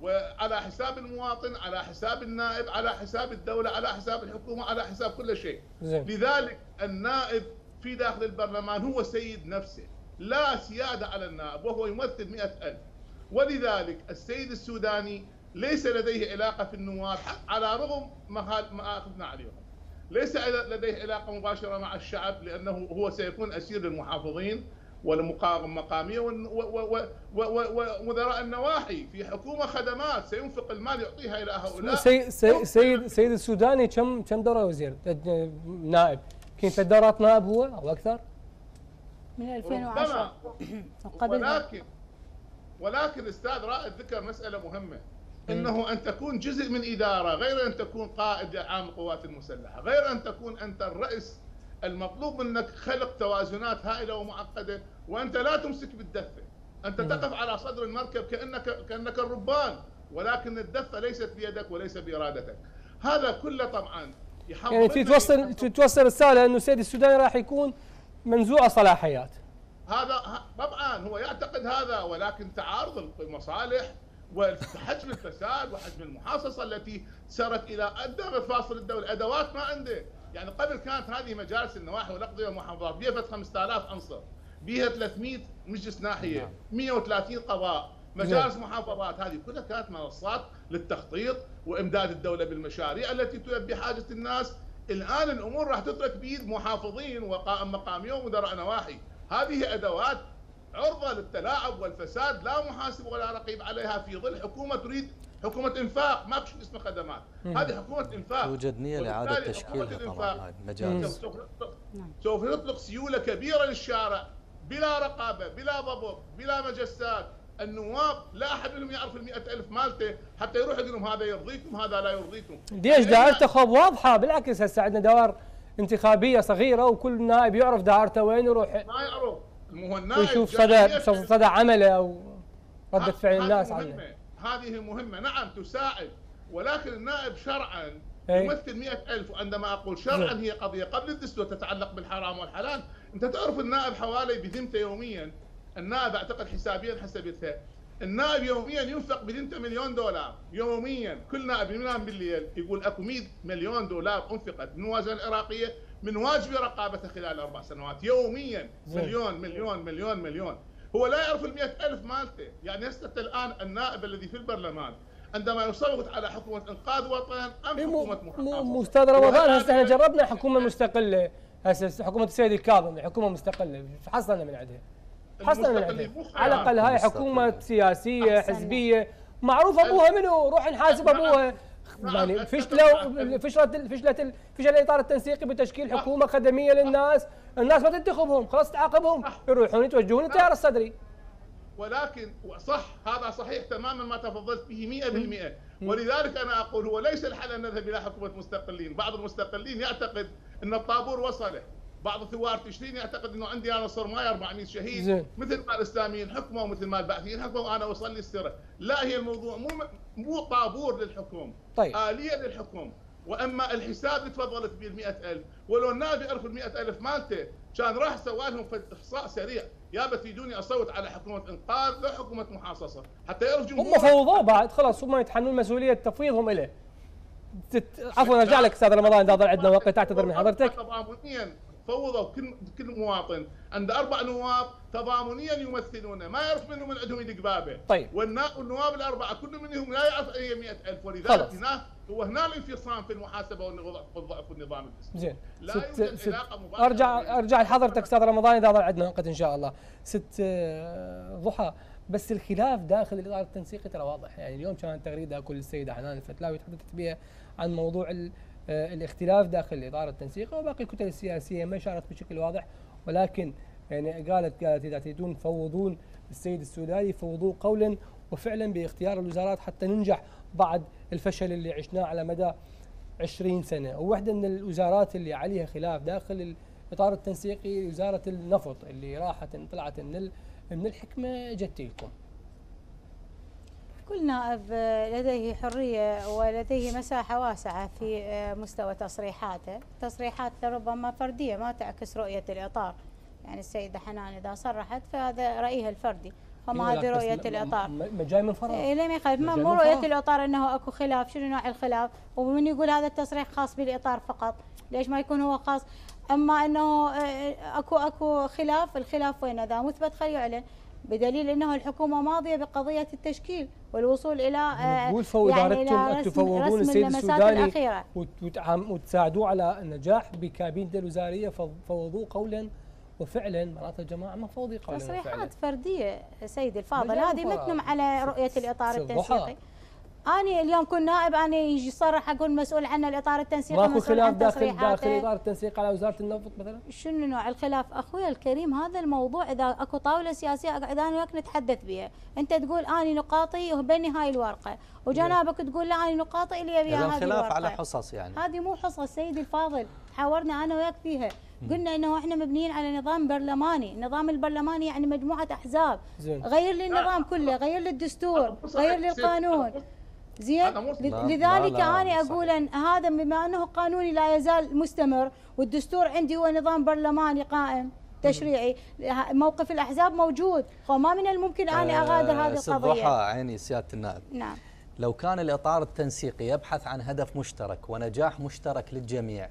وعلى حساب المواطن على حساب النائب على حساب الدولة على حساب الحكومة على حساب كل شيء. زين. لذلك النائب في داخل البرلمان هو سيد نفسه لا سيادة على النائب وهو يمثل مئة ألف. ولذلك السيد السوداني ليس لديه علاقة في النواب على رغم ما أخذنا عليهم. ليس لديه علاقة مباشرة مع الشعب لأنه هو سيكون أسير للمحافظين. والمقامية ومدراء النواحي في حكومة خدمات سينفق المال يعطيها إلى هؤلاء. سيد سيد سيد السوداني كم كم دورة وزير؟ نائب. ثلاث دورات نائب هو أو أكثر؟ من 2010 ولكن ولكن أستاذ رائد ذكر مسألة مهمة. إنه أن تكون جزء من إدارة غير أن تكون قائد عام القوات المسلحة، غير أن تكون أنت الرئيس المطلوب منك خلق توازنات هائلة ومعقدة وأنت لا تمسك بالدفة، أنت تقف على صدر المركب كانك كأنك الربان ولكن الدفة ليست بيدك وليس بإرادتك. هذا كله طبعا يعني توصل توصل رسالة انه السيد السوداني راح يكون منزوع صلاحيات. هذا طبعا هو يعتقد هذا ولكن تعارض المصالح وحجم الفساد وحجم المحاصصة التي سرت إلى ادنى مفاصل الدولة، أدوات ما عنده، يعني قبل كانت هذه مجالس النواحي والأقضية والمحافظات بها 5000 عنصر، بها 300 مجلس ناحية، 130 نعم. قضاء، مجالس محافظات هذه كلها كانت منصات للتخطيط وإمداد الدولة بالمشاريع التي تلبي حاجة الناس، الآن الأمور راح تترك بيد محافظين وقائم مقاميه ومدراء نواحي، هذه أدوات عرضة للتلاعب والفساد لا محاسب ولا رقيب عليها في ظل حكومة تريد حكومة إنفاق ما شيء اسمه خدمات. هذه حكومة إنفاق. توجد نية لإعادة تشكيلها طبعا مجالس سوف نطلق سيولة كبيرة للشارع بلا رقابة بلا ضبط بلا مجسات. النواب لا أحد منهم يعرف ال ألف مالته حتى يروح يقول لهم هذا يرضيكم هذا لا يرضيكم. ليش؟ دائرته خب واضحة. بالعكس هسه عندنا دوار انتخابية صغيرة وكل نائب يعرف دائرته وين يروح. ما يعرف. هو النائب ويشوف صدى صدى عمله أو ردة فعل الناس عنه هذه مهمة. نعم تساعد ولكن النائب شرعا يمثل مئة ألف وعندما أقول شرعا هي قضية قبل الدستور تتعلق بالحرام والحلال. أنت تعرف النائب حوالي بذمته يوميا النائب أعتقد حسابيا حسبتها النائب يوميا ينفق بذمته مليون دولار يوميا كل نائب ينام بالليل يقول أكو 100 مليون دولار أنفقت من الموازنه العراقية من واجب رقابته خلال أربع سنوات. يوميا مليون مليون مليون مليون. هو لا يعرف ال ألف مالته. يعني هسه الآن النائب الذي في البرلمان عندما يصوت على حكومة إنقاذ وطن أم إيه، حكومة محافظه أستاذ رمضان. هسه إحنا جربنا حكومة مستقلة. هسه حكومة السيد الكاظم حكومة مستقلة. حصلنا من عندها. حصلنا من عندها. على الأقل هاي حكومة سياسية حزبية. معروف أبوها منو؟ روح نحاسب أبوها. يعني فشلوا فشلت فشلت فشل الاطار التنسيقي بتشكيل حكومة خدمية للناس، الناس ما تنتخبهم خلاص تعاقبهم. يروحون يتوجهون التيار الصدري. ولكن صح هذا صحيح تماما ما تفضلت به 100% ولذلك أنا أقول هو ليس الحل أن نذهب إلى حكومة مستقلين، بعض المستقلين يعتقد أن الطابور وصله بعض ثوار تشرين يعتقد إنه عندي أنا صار معي 400 شهيد. زين. مثل ما الإسلاميين حكموا ومثل ما البعثيين حكموا وأنا وصل لي السره، لا هي الموضوع مو مو طابور للحكم. طيب. آلية للحكم. وأما الحساب اللي تفضلت به ال 100000 ولو النائب يعرف ال 100000 مالته كان راح سوى لهم احصاء سريع. يا بتفيدوني أصوت على حكومة إنقاذ لا حكومة محاصصة. حتى يعرف جمهور هم فوضوه بعد خلاص هم يتحملون مسؤولية تفويضهم إليه. عفوا أرجع لك أستاذ رمضان إذا ضل عندنا وقت أعتذر من حضرتك. تضامنيا فوضوا كل كل مواطن. عند أربع نواب تضامنيا يمثلونه. ما يعرف منهم من عندهم يدق بابه. طيب. والنواب الأربعة كل منهم لا يعرف أي 100000 ولذلك هنا هو هنا الانفصام في المحاسبة والضعف النظام الاسلامي زين. لا ست يوجد ست علاقة مباشرة ارجع أرجع لحضرتك أستاذ رمضان إذا ضل عندنا وقت إن شاء الله. ست آه، ضحى. بس الخلاف داخل الاداره التنسيقي ترى واضح. يعني اليوم كانت تغريدة كل السيدة حنان الفتلاوي تحدثت بها عن موضوع الاختلاف داخل الإدارة التنسيقية وباقي الكتل السياسية ما شارت بشكل واضح. ولكن يعني قالت قالت إذا تريدون تفوضون السيد السوداني فوضوه قولا وفعلا باختيار الوزارات حتى ننجح بعد الفشل اللي عشناه على مدى 20 سنة. وواحدة من الوزارات اللي عليها خلاف داخل الإطار التنسيقي وزارة النفط اللي راحت طلعت من من الحكمة جت لكم. كل نائب لديه حرية ولديه مساحة واسعة في مستوى تصريحاته. تصريحات ربما فردية ما تعكس رؤية الإطار. يعني السيدة حنان إذا صرحت فهذا رأيها الفردي. فما هذه رؤية الإطار. ما جاي من فراغ. إيه ما يخالف. مو رؤية الإطار أنه أكو خلاف. شنو نوع الخلاف؟ ومن يقول هذا التصريح خاص بالإطار فقط. ليش ما يكون هو خاص؟ أما أنه آه، أكو أكو خلاف الخلاف وين؟ إذا مثبت خليه يعلن بدليل إنه الحكومة ماضية بقضية التشكيل والوصول إلى آه يعني إلى تفوضون السيد السوداني وتساعدوه على النجاح بكابينته الوزارية. فوضوه قولا وفعلا معناته جماعة مفوضي قولا تصريحات فردية سيدي الفاضل. هذه متنم على رؤية الإطار التنسيقي أني اليوم كنت نائب أني يجي يصرح أقول مسؤول عن الإطار التنسيقي ماكو خلاف داخل داخل إطار التنسيق على وزارة النفط مثلا؟ شنو نوع الخلاف؟ أخوي الكريم هذا الموضوع إذا أكو طاولة سياسية أقعد أنا وياك نتحدث بها أنت تقول أني نقاطي وبيني هاي الورقة وجنابك تقول لا أني نقاطي اللي يبيها هذه الخلاف على حصص يعني. هذه مو حصص سيدي الفاضل حاورنا أنا وياك فيها. قلنا إنه إحنا مبنيين على نظام برلماني، النظام البرلماني يعني مجموعة أحزاب. زين. غير لي النظام كله، غير لي الدستور، غير لي القانون زين؟ لذلك أنا أقول أن هذا بما أنه قانوني لا يزال مستمر والدستور عندي هو نظام برلماني قائم تشريعي. موقف الأحزاب موجود فما من الممكن اني آه، أغادر هذه القضية. عيني سيادة النائب. نعم. لو كان الإطار التنسيقي يبحث عن هدف مشترك ونجاح مشترك للجميع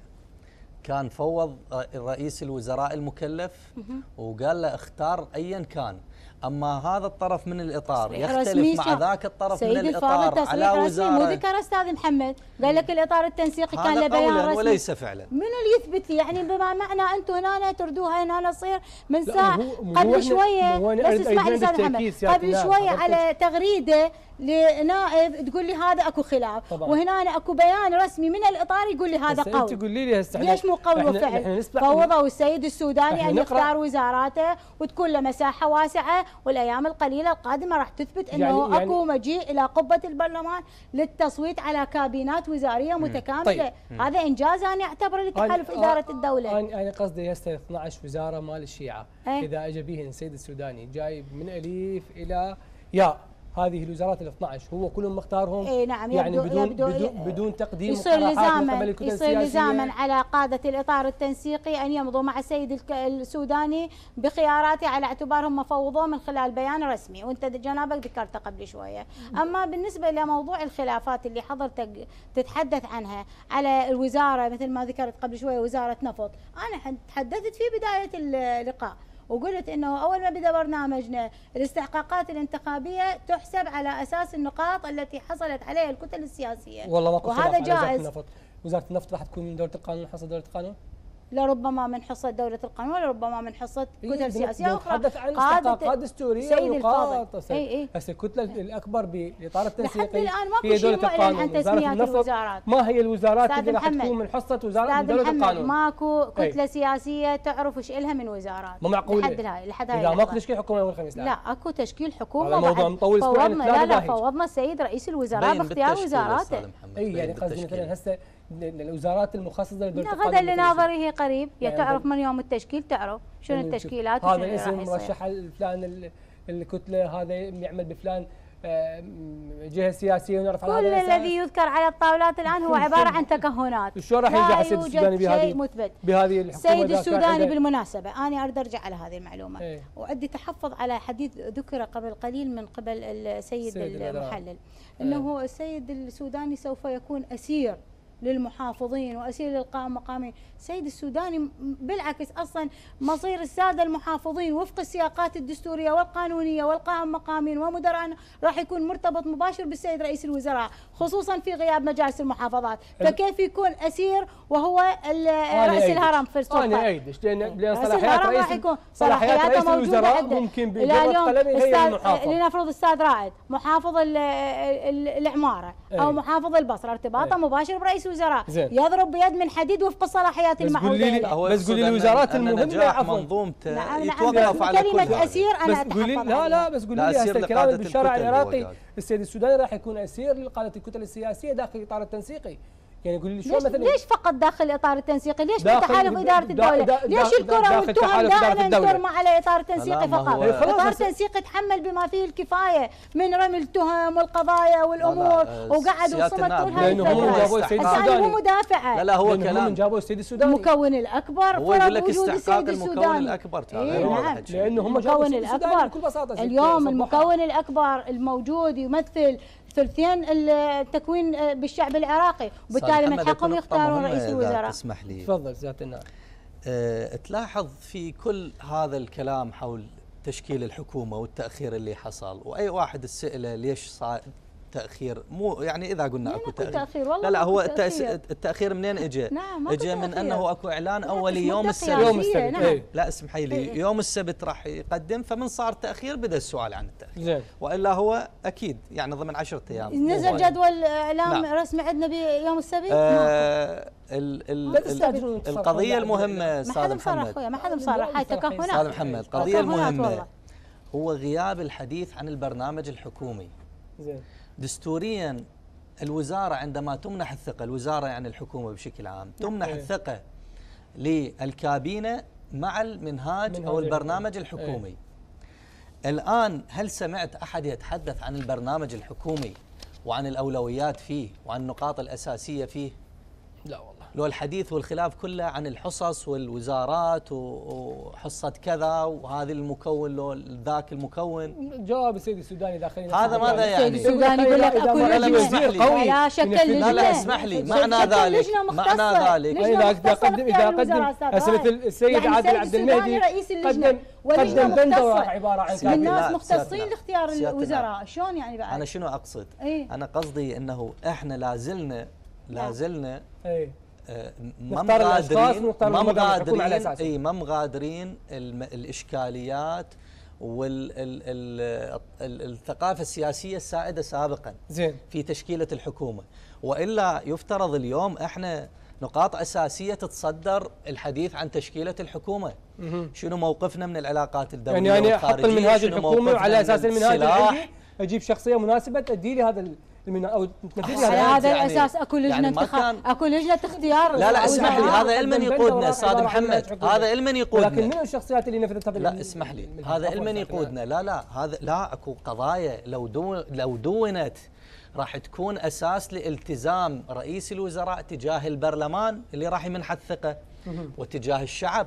كان فوض رئيس الوزراء المكلف وقال له اختار ايا كان أما هذا الطرف من الإطار يختلف مع ذاك الطرف من الإطار على وزاره مو ذكر أستاذ محمد. قال لك الإطار التنسيقي كان له بيان رسمي. وليس فعلا. منو اللي يثبت لي؟ يعني بما معنى أنتم هنا تردوها هنا تصير من ساعة قبل شوية. بس اسمح لي أستاذ محمد. قبل شوية على تغريدة لنائب تقول لي هذا أكو خلاف. طبعا. وهنا أكو بيان رسمي من الإطار يقول لي هذا قول أنت قولي لي هسه ليش مو قول وفعل؟ فوضوا السيد السوداني أن يختار وزاراته وتكون له مساحة واسعة والأيام القليلة القادمة راح تثبت إنه يعني يعني أكو مجيء إلى قبة البرلمان للتصويت على كابينات وزارية متكاملة. طيب. هذا إنجاز أنا أعتبره لتحالف إدارة الدولة. أنا قصدي هسه 12 وزارة مال الشيعة. إيه؟ إذا أجى بهن السيد السوداني جايب من أليف إلى ياء. هذه الوزارات ال 12 هو كلهم مختارهم اي نعم يعني يبدو بدون يبدو بدون, بدون تقديم يصير لزاما يصير لزاما على قادة الإطار التنسيقي أن يمضوا مع السيد السوداني بخياراته على اعتبارهم مفوضوه من خلال بيان رسمي. وأنت جنابك ذكرته قبل شوية. أما بالنسبة لموضوع الخلافات اللي حضرتك تتحدث عنها على الوزارة مثل ما ذكرت قبل شوية وزارة نفط أنا تحدثت في بداية اللقاء. وقلت إنه أول ما بدأ برنامجنا الاستحقاقات الانتخابية تحسب على أساس النقاط التي حصلت عليها الكتل السياسية. والله وهذا جائز. وزارة النفط راح تكون من دولة القانون حصل دولة القانون؟ لربما من حصة دولة القانون لربما من حصة إيه، كتل سياسية أخرى. نتحدث عن استحقاقات دستورية سيد الفاضل. اي اي هسه الكتلة الأكبر بالإطار التنسيقي لحد الآن ماكو شيء معلن عن تسميات الوزارات. ما هي الوزارات اللي راح تكون من حصة وزارة دولة القانون؟ ماكو كتلة سياسية تعرف إيش إلها من وزارات. مو معقول لحد هاي لحد هاي إذا ماكو تشكيل حكومة يوم الخميس لا. أكو تشكيل حكومة هذا موضوع مطول فوضنا. لا لا فوضنا. السيد رئيس الوزراء باختيار وزاراته. اي يعني قصدي مثلا هسه الوزارات المخصصة لدولة غدا لناظره قريب يا يعني تعرف من يوم التشكيل؟ تعرف. شنو يعني التشكيلات هذا الاسم مرشح فلان الكتلة هذا يعمل بفلان آه، جهة سياسية ونعرف كل الذي يذكر على الطاولات الآن هو *laughs* عبارة عن تكهنات. شلون راح ينجح السيد السوداني بهذه مثبت. بهذه الحكومة؟ السيد السوداني بالمناسبة أنا أريد أرجع على هذه المعلومة. إيه؟ وعندي تحفظ على حديث ذكر قبل قليل من قبل السيد المحلل إنه إيه؟ السيد السوداني سوف يكون أسير للمحافظين وأسير للقائم مقامين سيد السوداني بالعكس أصلا مصير السادة المحافظين وفق السياقات الدستورية والقانونية والقائم مقامين ومدراء راح يكون مرتبط مباشر بالسيد رئيس الوزراء خصوصا في غياب مجالس المحافظات. فكيف يكون أسير وهو رئيس الهرم في السلطة؟ أنا أيدش. لأن صلاحيات رئيس صلاحيات رئيس الوزراء ممكن بجرة قلمه هي المحافظ لنفرض أستاذ رائد محافظ العماره أو إيه. محافظ البصرة ارتباطه. مباشر برئيس الوزراء. يضرب بيد من حديد وفق الصلاحيات المعهوده بس قولي لي الوزارات المهمة عفوا. منظومته يتوقف على كل كلمة أسير أنا بس قولي لا لا بس قولي لي هسه الكلام بالشارع العراقي السيد السوداني راح يكون أسير لقادة الكتل السياسية داخل الاطار التنسيقي. يعني قولي لي شلون ليش مثلا ليش فقط داخل الاطار التنسيقي؟ ليش بتحالف دا- إدارة دا- الدولة؟ دا- ليش دا- الكرة داخل والتهم دائما. ترمى على إطار التنسيقي فقط؟ إطار التنسيقي يتحمل بما فيه الكفاية من رمي التهم والقضايا والأمور لا، وقعد وصمت طول هاي الفترة السوداني. مو مدافعه لا لا هو كلام جابوا السيد السوداني المكون الأكبر هو يقول لك وجود استحقاق المكون الأكبر ترى، إيه غير نعم. لأنه هم جابوا المكون السيد السوداني الأكبر بكل بساطة زي اليوم. المكون الأكبر الموجود يمثل ثلثين التكوين بالشعب العراقي. وبالتالي من حقهم يختارون رئيس الوزراء. تسمح لي. تفضل سياده النائب أه تلاحظ في كل هذا الكلام حول تشكيل الحكومة والتأخير اللي حصل وأي واحد سئله ليش صار تأخير مو يعني إذا قلنا لا، أكو أكو تأخير، والله لا لا هو. التأخير منين إجى؟ نعم، إجى من إعلان لا، أولي بس يوم السبت. يوم السبت، نعم. إيه. لا اسمحي لي إيه. يوم السبت راح يقدم فمن صار تأخير بدأ السؤال عن التأخير. زين. وإلا هو أكيد يعني ضمن عشرة أيام. نزل جدول إعلام نعم. رسمي عندنا بيوم السبت. آه ال ال لا تستعجلون ال تصرحون القضية بعد المهمة ما أستاذ حدا صار محمد. أخويا ما حدا صار. هاي تكهنات أستاذ محمد المهمة والله. هو غياب الحديث عن البرنامج الحكومي. زين. دستوريا الوزارة عندما تمنح الثقة الوزارة يعني الحكومة بشكل عام تمنح إيه. الثقة للكابينة مع المنهاج منهاج أو البرنامج الحكومي. الحكومي. الآن هل سمعت أحد يتحدث عن البرنامج الحكومي وعن الأولويات فيه وعن النقاط الأساسية فيه؟ لا والله. لو الحديث والخلاف كله عن الحصص والوزارات و- وحصة كذا وهذه المكون لو ذاك المكون. جواب السيد السوداني داخليا هذا ماذا يعني؟ السيد السوداني يقول لك اكو لا، لا، لجنه اسمح لي. ولا شكل لجنه لا لا اسمح لي. معنى ذلك. معنى مختصة. ذلك. مختصة. قدم الوزراء قدم. مثل السيد يعني عادل السيد عبد المهدي رئيس اللجنة. قدم ولجنه قدم بند مختصة. اوراق عبارة عن من لا، ناس مختصين لا. لاختيار الوزراء شلون يعني أنا بعد شنو أقصد؟ إيه. أنا قصدي إنه إحنا لازلنا لازلنا اي آه، ما مغادرين ما مغادرين. إي ما مغادرين الإشكاليات والثقافه السياسية السائدة سابقا زين في تشكيلة الحكومة وإلا يفترض اليوم إحنا نقاط أساسية تتصدر الحديث عن تشكيلة الحكومة. شنو موقفنا من العلاقات الدولية يعني يعني أحط؟ المنهاج الحكومي وعلى من أساس المنهاج أجيب شخصية مناسبة تدي لي هذا المنهاج أو تنفذ لي على هذا هذا يعني- الأساس أكو لجنة يعني ما انتخاب كان- أكو لجنة اختيار. لا لا اسمح لي. هذا بند يقودنا أستاذ محمد. هذا ولكن يقودنا. من الشخصيات اللي نفذت هذا لا اسمح لي. هذا الحكومة؟ يقودنا. لا لا هذا لا أكو قضايا. لو do لو don't راح تكون أساس لالتزام رئيس الوزراء تجاه البرلمان اللي راح يمنح الثقه وتجاه الشعب.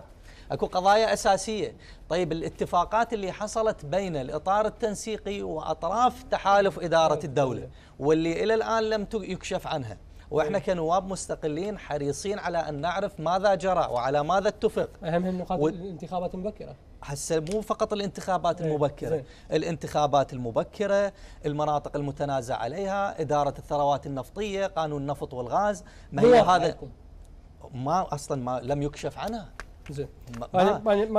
أكو قضايا أساسية. طيب الاتفاقات اللي حصلت بين الإطار التنسيقي وأطراف تحالف إدارة الدولة. واللي إلى الآن لم يكشف عنها. وإحنا كنواب مستقلين حريصين على أن نعرف ماذا جرى وعلى ماذا اتفق. أهم النقاط و- الانتخابات المبكرة. هسه مو فقط الانتخابات إيه، المبكرة. زين. الانتخابات المبكرة المناطق المتنازع عليها إدارة الثروات النفطية قانون النفط والغاز. ما هي هذا. ما أصلا ما لم يكشف عنها. زين.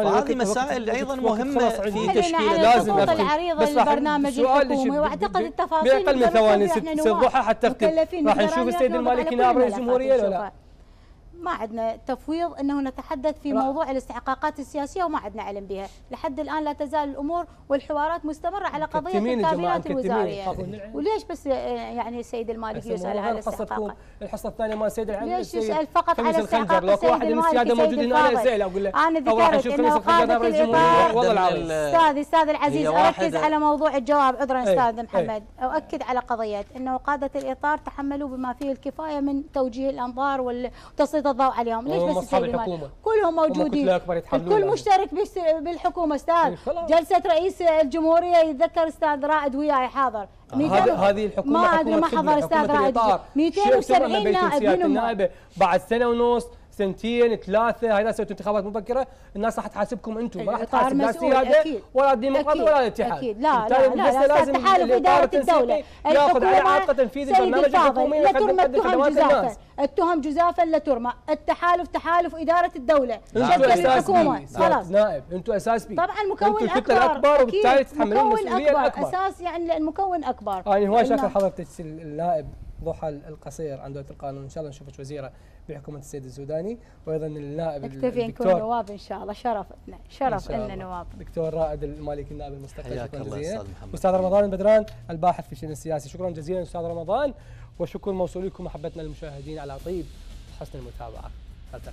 وقت- مسائل مهمة خلاص في تشكيل لازم راح- للبرنامج الحكومي وأعتقد التفاصيل باقل من ثواني ست ضحى حتى راح نشوف السيد المالكي نائب رئيس الملفات الجمهورية ولا. لا؟ ما عندنا تفويض إنه نتحدث في موضوع الاستحقاقات السياسية وما عندنا علم بها، لحد الآن لا تزال الأمور والحوارات مستمرة على قضية مكتمين. الوزارية. وليش بس آه، يعني السيد المالكي يسأل على الاستحقاقات؟ الحصة الثانية مال السيد العام ليش يسأل فقط على الخنجر؟ استحقاق لو واحد من السياده سيد موجودين أنا. اساله أقول له أنا ذكرت إنه قاده الإطار. والله العظيم. ال- أستاذ أستاذ العزيز أركز على موضوع الجواب عذرا أي. أستاذ أي. محمد. أؤكد على قضية إنه قادة الإطار تحملوا بما فيه الكفاية من توجيه الأنظار وتسليط الضوء عليهم ليش بس المالكي الحكومة. كلهم هم موجودين الكل لازم. مشترك بالحكومة أستاذ إي خلاص. جلسة رئيس الجمهورية يتذكر أستاذ رائد وياي حاضر هذه هذه الحكومة ما أدري ما حضر أستاذ رائد الإطار. شو- 270 شو بيتم نائب منهم بعد سنة ونص سنتين ثلاثة هاي سويتوا انتخابات مبكرة الناس راح تحاسبكم أنتم ما راح الإطار تحاسب لا السياده. ولا الديمقراطية ولا الاتحاد. أكيد. لا، بالتالي لا، لا، لا، لازم تحالف التنسيقي الدولة. ياخذ على عاتقه تنفيذ البرنامج الحكومي لا ترمى التهم جزافا. التهم جزافا لا ترمى. التحالف تحالف إدارة الدولة. أنتم شكل أساس بي. خلاص. خلاص نائب. أنتم أساس بي. طبعا مكون الأكبر. أكيد. وبالتالي تتحملون مكون المسؤوليه أكبر الأكبر. أساس يعني المكون أكبر يعني هو إنه- شكل حضرتك النائب. ضحى القصير عن دولة القانون. إن شاء الله نشوفك وزيرة بحكومة السيد السوداني وأيضا النائب نكتفي نكون نواب إن شاء الله. شرف لنا شرف لنا نواب. دكتور رائد المالكي النائب المستقل. حياك الله أستاذ محمد. أستاذ رمضان البدران الباحث في الشأن السياسي. شكرا جزيلا أستاذ رمضان. وشكر موصول لكم محبتنا للمشاهدين على طيب حسن المتابعة.